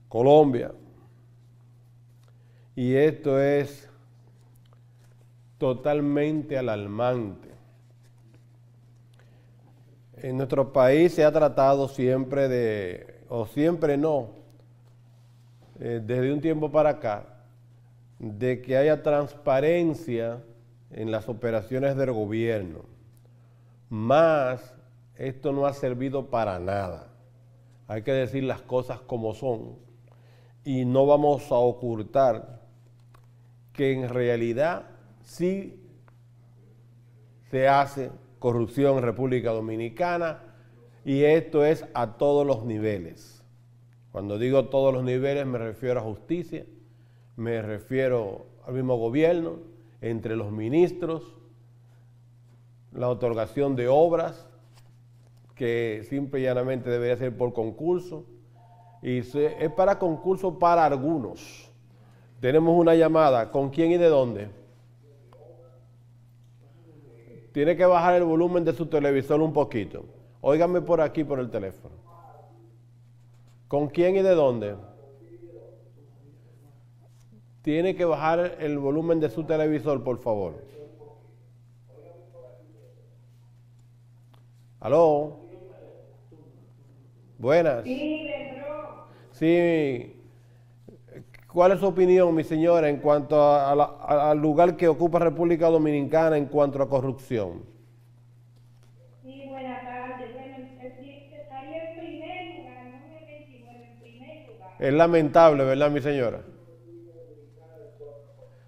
Colombia, y esto es totalmente alarmante. En nuestro país se ha tratado siempre de, o siempre no, eh, desde un tiempo para acá, de que haya transparencia en las operaciones del gobierno. Más, esto no ha servido para nada. Hay que decir las cosas como son y no vamos a ocultar que en realidad sí se hace corrupción en República Dominicana y esto es a todos los niveles. Cuando digo todos los niveles me refiero a justicia, me refiero al mismo gobierno, entre los ministros, la otorgación de obras, que simple y llanamente debería ser por concurso, y es para concurso para algunos tenemos una llamada. ¿Con quién y de dónde? Tiene que bajar el volumen de su televisor un poquito. Óigame por aquí por el teléfono. ¿Con quién y de dónde? Tiene que bajar el volumen de su televisor, por favor. ¿Aló? Buenas. Sí, ¿Cuál es su opinión, mi señora, en cuanto al lugar que ocupa República Dominicana en cuanto a corrupción? Sí, buenas tardes. Bueno, estaría en primer lugar, no en el 29, en primer lugar. Es lamentable, ¿verdad, mi señora?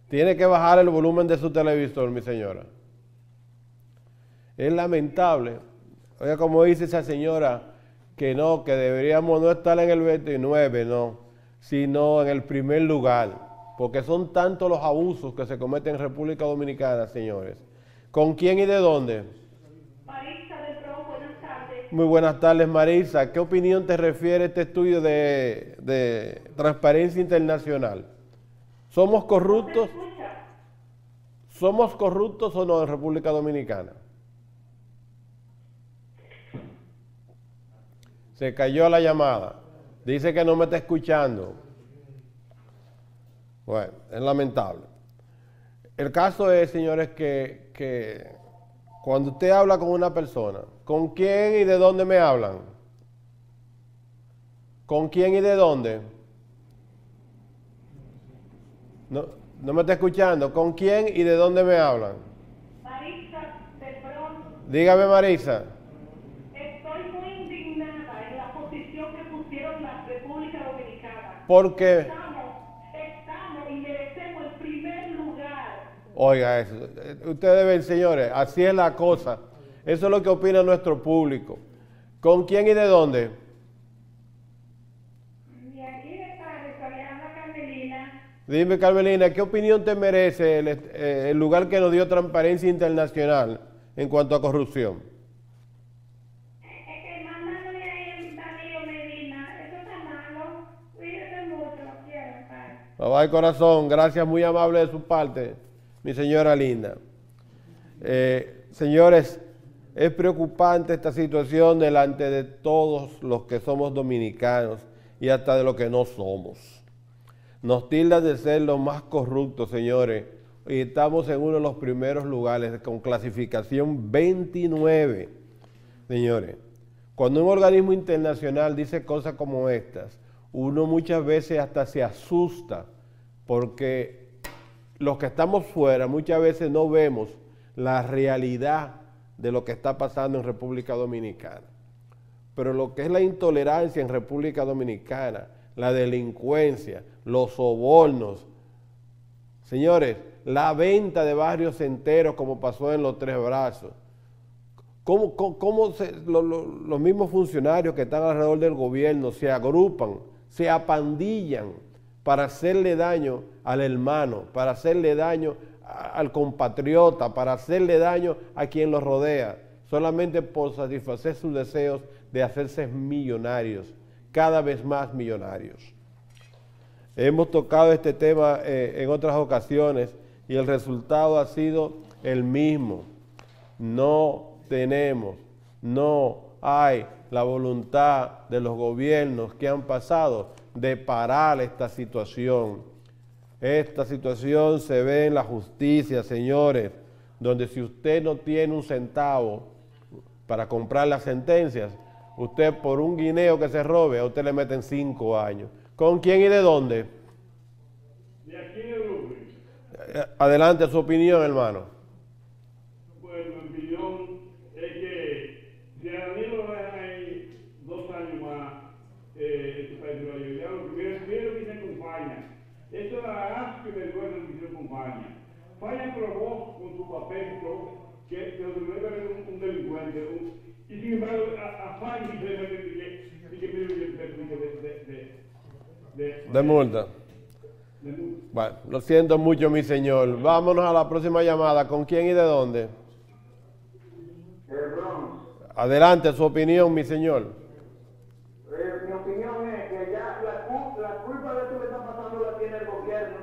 Tiene que bajar el volumen de su televisor, mi señora. Es lamentable. Oiga, como dice esa señora, que no, que deberíamos no estar en el 29, no sino en el primer lugar, porque son tantos los abusos que se cometen en República Dominicana, señores. ¿Con quién y de dónde? Marisa Pro, buenas tardes. Muy buenas tardes, Marisa. ¿Qué opinión te refiere este estudio de, de Transparencia Internacional? ¿Somos corruptos? ¿Somos corruptos o no en República Dominicana? Se cayó la llamada. Dice que no me está escuchando. Bueno, es lamentable. El caso es, señores, que, Cuando usted habla con una persona, ¿con quién y de dónde me hablan? ¿Con quién y de dónde? No, no me está escuchando. ¿Con quién y de dónde me hablan? Marisa, de pronto, Dígame, Marisa. estoy muy indignada en la posición que pusieron la República Dominicana. Porque, Estamos, estamos y merecemos el primer lugar. oiga eso, ustedes ven, señores, así es la cosa. Eso es lo que opina nuestro público. ¿Con quién y de dónde? Y aquí de Carmelina. Dime, Carmelina, ¿qué opinión te merece el, eh, el lugar que nos dio Transparencia Internacional en cuanto a corrupción? Es que mandándole ahí a Danilo Medina, eso está malo. Cuídate mucho, lo quiero, Bye bye, corazón, gracias, muy amable de su parte, mi señora linda. Eh, señores, es preocupante esta situación delante de todos los que somos dominicanos y hasta de los que no somos. Nos tildan de ser los más corruptos, señores, y estamos en uno de los primeros lugares con clasificación 29. Señores, cuando un organismo internacional dice cosas como estas, uno muchas veces hasta se asusta porque los que estamos fuera muchas veces no vemos la realidad de lo que está pasando en República Dominicana. Pero lo que es la intolerancia en República Dominicana, la delincuencia, los sobornos, señores, la venta de barrios enteros como pasó en los Tres Brazos, cómo, cómo- cómo los mismos funcionarios que están alrededor del gobierno se agrupan, se apandillan para hacerle daño al hermano, para hacerle daño al compatriota, para hacerle daño a quien los rodea, solamente por satisfacer sus deseos de hacerse millonarios, cada vez más millonarios. Hemos tocado este tema eh, en otras ocasiones y el resultado ha sido el mismo. No tenemos, no hay la voluntad de los gobiernos que han pasado de parar esta situación. Esta situación se ve en la justicia, señores, donde si usted no tiene un centavo para comprar las sentencias, usted por un guineo que se robe, a usted le meten cinco años. ¿Con quién y de dónde? De aquí de Adelante su opinión, hermano. Pues mi opinión es que si a Danilo lo dejan ahí dos años más, eh, este país se va a ayudar. Lo primero, primero que se acompaña. Eso era asco y vergüenza que se acompaña. Falla probó con su papel que, que lo primero era un, un delincuente. un- y sin embargo, a, a se le que, permiso de, de, de, de, De multa. Bueno, lo siento mucho, mi señor. Vámonos a la próxima llamada. ¿Con quién y de dónde? Adelante, su opinión, mi señor. mi opinión es que ya la, la culpa de esto que está pasando la tiene el gobierno.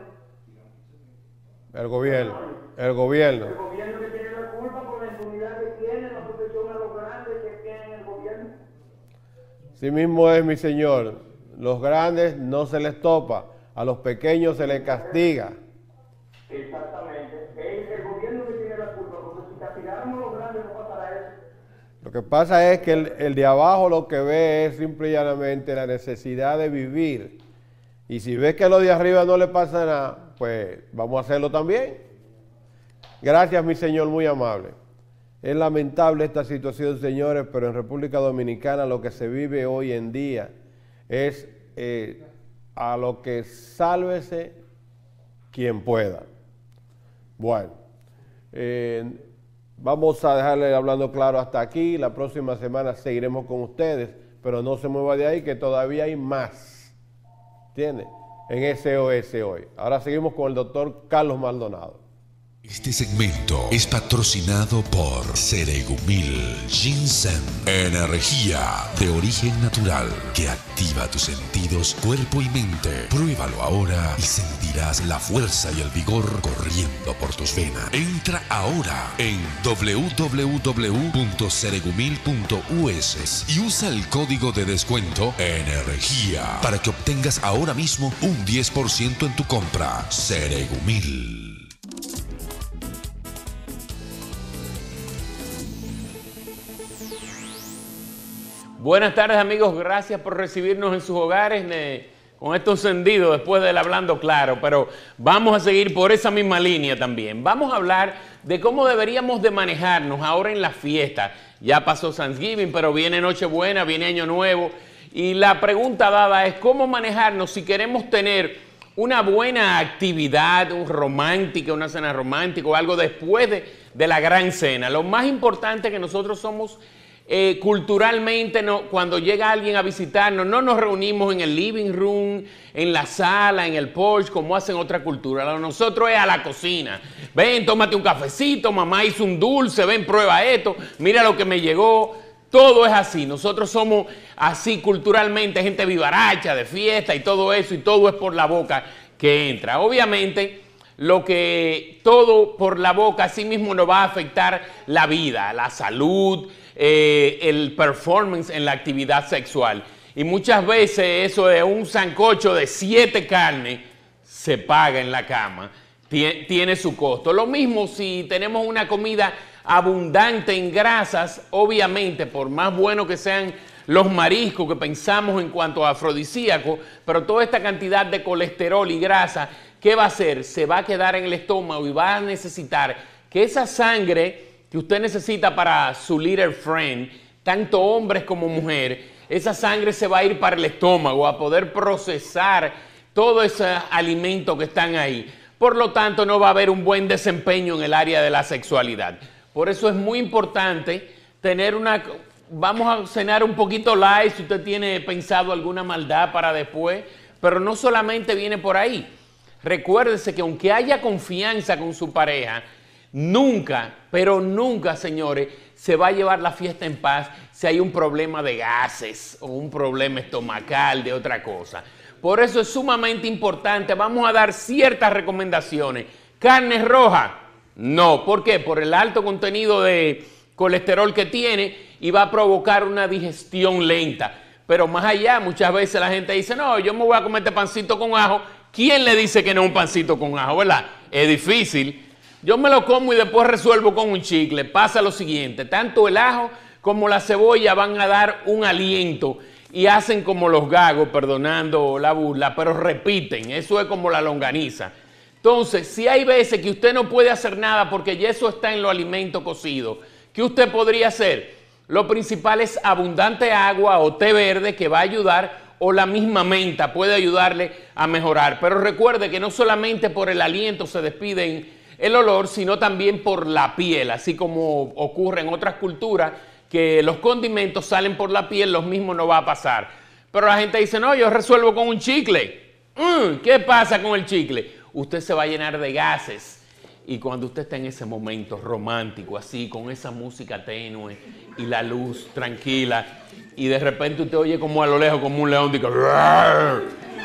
El gobierno. El gobierno. El gobierno que tiene la culpa por la impunidad que tiene, la protección a los grandes que tiene el gobierno. Sí mismo es, mi señor. Los grandes no se les topa, a los pequeños se les castiga. Exactamente. Es el gobierno que tiene la culpa, porque si castigáramos a los grandes no pasará eso. Lo que pasa es que el, el de abajo lo que ve es simple y llanamente la necesidad de vivir. Y si ves que a los de arriba no le pasa nada, pues vamos a hacerlo también. Gracias, mi señor, muy amable. Es lamentable esta situación, señores, pero en República Dominicana lo que se vive hoy en día es eh, a lo que sálvese quien pueda. Bueno, eh, vamos a dejarle hablando claro hasta aquí. La próxima semana seguiremos con ustedes, pero no se mueva de ahí que todavía hay más. ¿Entiende? En SOS hoy. Ahora seguimos con el doctor Carlos Maldonado. Este segmento es patrocinado por Ceregumil Ginseng, energía de origen natural que activa tus sentidos, cuerpo y mente. Pruébalo ahora y sentirás la fuerza y el vigor corriendo por tus venas. Entra ahora en www.ceregumil.us y usa el código de descuento energía para que obtengas ahora mismo un 10% en tu compra. Ceregumil. Buenas tardes amigos, gracias por recibirnos en sus hogares con esto encendido después del hablando claro, pero vamos a seguir por esa misma línea también. Vamos a hablar de cómo deberíamos de manejarnos ahora en la fiesta. Ya pasó Thanksgiving, pero viene Nochebuena, viene Año Nuevo y la pregunta dada es cómo manejarnos si queremos tener una buena actividad, un romántica, una cena romántica o algo después de, de la gran cena. Lo más importante es que nosotros somos eh, culturalmente cuando llega alguien a visitarnos, no nos reunimos en el living room, en la sala, en el porch, como hacen otra cultura. Nosotros es a la cocina. Ven, tómate un cafecito, mamá hizo un dulce, ven, prueba esto, mira lo que me llegó. Todo es así. Nosotros somos así culturalmente, gente vivaracha, de fiesta y todo eso, y todo es por la boca que entra. Obviamente, lo que todo por la boca así mismo nos va a afectar la vida, la salud, eh, el performance en la actividad sexual. Y muchas veces eso de un sancocho de siete carnes se paga en la cama, tiene su costo. Lo mismo si tenemos una comida abundante en grasas, obviamente, por más bueno que sean los mariscos que pensamos en cuanto a afrodisíaco, pero toda esta cantidad de colesterol y grasa, ¿qué va a hacer? Se va a quedar en el estómago y va a necesitar que esa sangre que usted necesita para su leader friend, tanto hombres como mujeres, esa sangre se va a ir para el estómago, a poder procesar todo ese alimento que están ahí. Por lo tanto, no va a haber un buen desempeño en el área de la sexualidad. Por eso es muy importante tener una... Vamos a cenar un poquito light si usted tiene pensado alguna maldad para después, pero no solamente viene por ahí. Recuérdese que aunque haya confianza con su pareja, Nunca, pero nunca, señores, se va a llevar la fiesta en paz si hay un problema de gases o un problema estomacal de otra cosa. Por eso es sumamente importante. Vamos a dar ciertas recomendaciones. Carne roja, no. ¿Por qué? Por el alto contenido de colesterol que tiene y va a provocar una digestión lenta. Pero más allá, muchas veces la gente dice, no, yo me voy a comer este pancito con ajo. ¿Quién le dice que no un pancito con ajo, verdad? Es difícil. Yo me lo como y después resuelvo con un chicle. Pasa lo siguiente, tanto el ajo como la cebolla van a dar un aliento y hacen como los gagos, perdonando la burla, pero repiten, eso es como la longaniza. Entonces, si hay veces que usted no puede hacer nada porque ya eso está en los alimentos cocidos, ¿qué usted podría hacer? Lo principal es abundante agua o té verde que va a ayudar o la misma menta puede ayudarle a mejorar. Pero recuerde que no solamente por el aliento se despiden el olor, sino también por la piel, así como ocurre en otras culturas, que los condimentos salen por la piel, los mismos no va a pasar. Pero la gente dice, no, yo resuelvo con un chicle. Mm, ¿Qué pasa con el chicle? Usted se va a llenar de gases. Y cuando usted está en ese momento romántico, así, con esa música tenue y la luz tranquila, y de repente usted oye como a lo lejos, como un león, dice,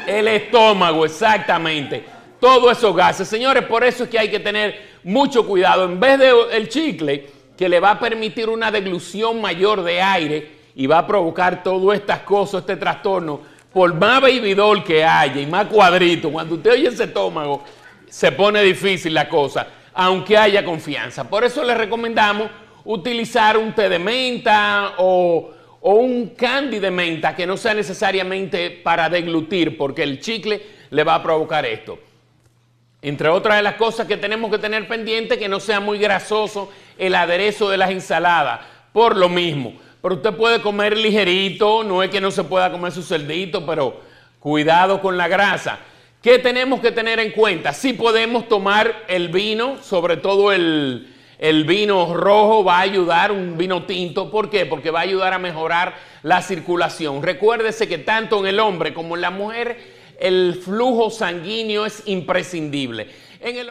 el estómago, exactamente todos esos gases. Señores, por eso es que hay que tener mucho cuidado. En vez del chicle, que le va a permitir una deglución mayor de aire y va a provocar todas estas cosas, este trastorno, por más bebidol que haya y más cuadrito, cuando usted oye ese estómago, se pone difícil la cosa, aunque haya confianza. Por eso le recomendamos utilizar un té de menta o, o un candy de menta que no sea necesariamente para deglutir, porque el chicle le va a provocar esto. Entre otras de las cosas que tenemos que tener pendiente, que no sea muy grasoso el aderezo de las ensaladas, por lo mismo. Pero usted puede comer ligerito, no es que no se pueda comer su cerdito, pero cuidado con la grasa. ¿Qué tenemos que tener en cuenta? Si podemos tomar el vino, sobre todo el, el vino rojo va a ayudar, un vino tinto, ¿por qué? Porque va a ayudar a mejorar la circulación. Recuérdese que tanto en el hombre como en la mujer el flujo sanguíneo es imprescindible. En el...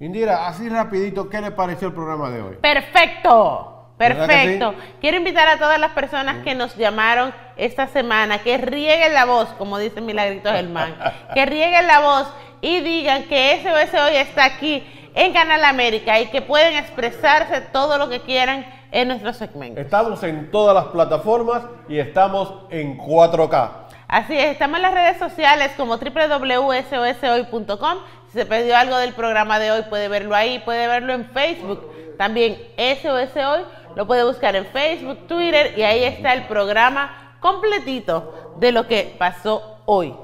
Indira, así rapidito, ¿qué le pareció el programa de hoy? Perfecto. Perfecto. Quiero invitar a todas las personas que nos llamaron esta semana que rieguen la voz, como dice Milagrito Germán, que rieguen la voz y digan que SOS hoy está aquí en Canal América y que pueden expresarse todo lo que quieran en nuestro segmento. Estamos en todas las plataformas y estamos en 4K. Así es, estamos en las redes sociales como www.soshoy.com. Si se perdió algo del programa de hoy, puede verlo ahí, puede verlo en Facebook. También SOS Hoy lo puede buscar en Facebook, Twitter y ahí está el programa completito de lo que pasó hoy.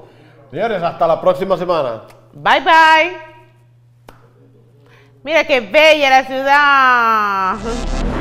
Señores, hasta la próxima semana. Bye bye. Mira qué bella la ciudad.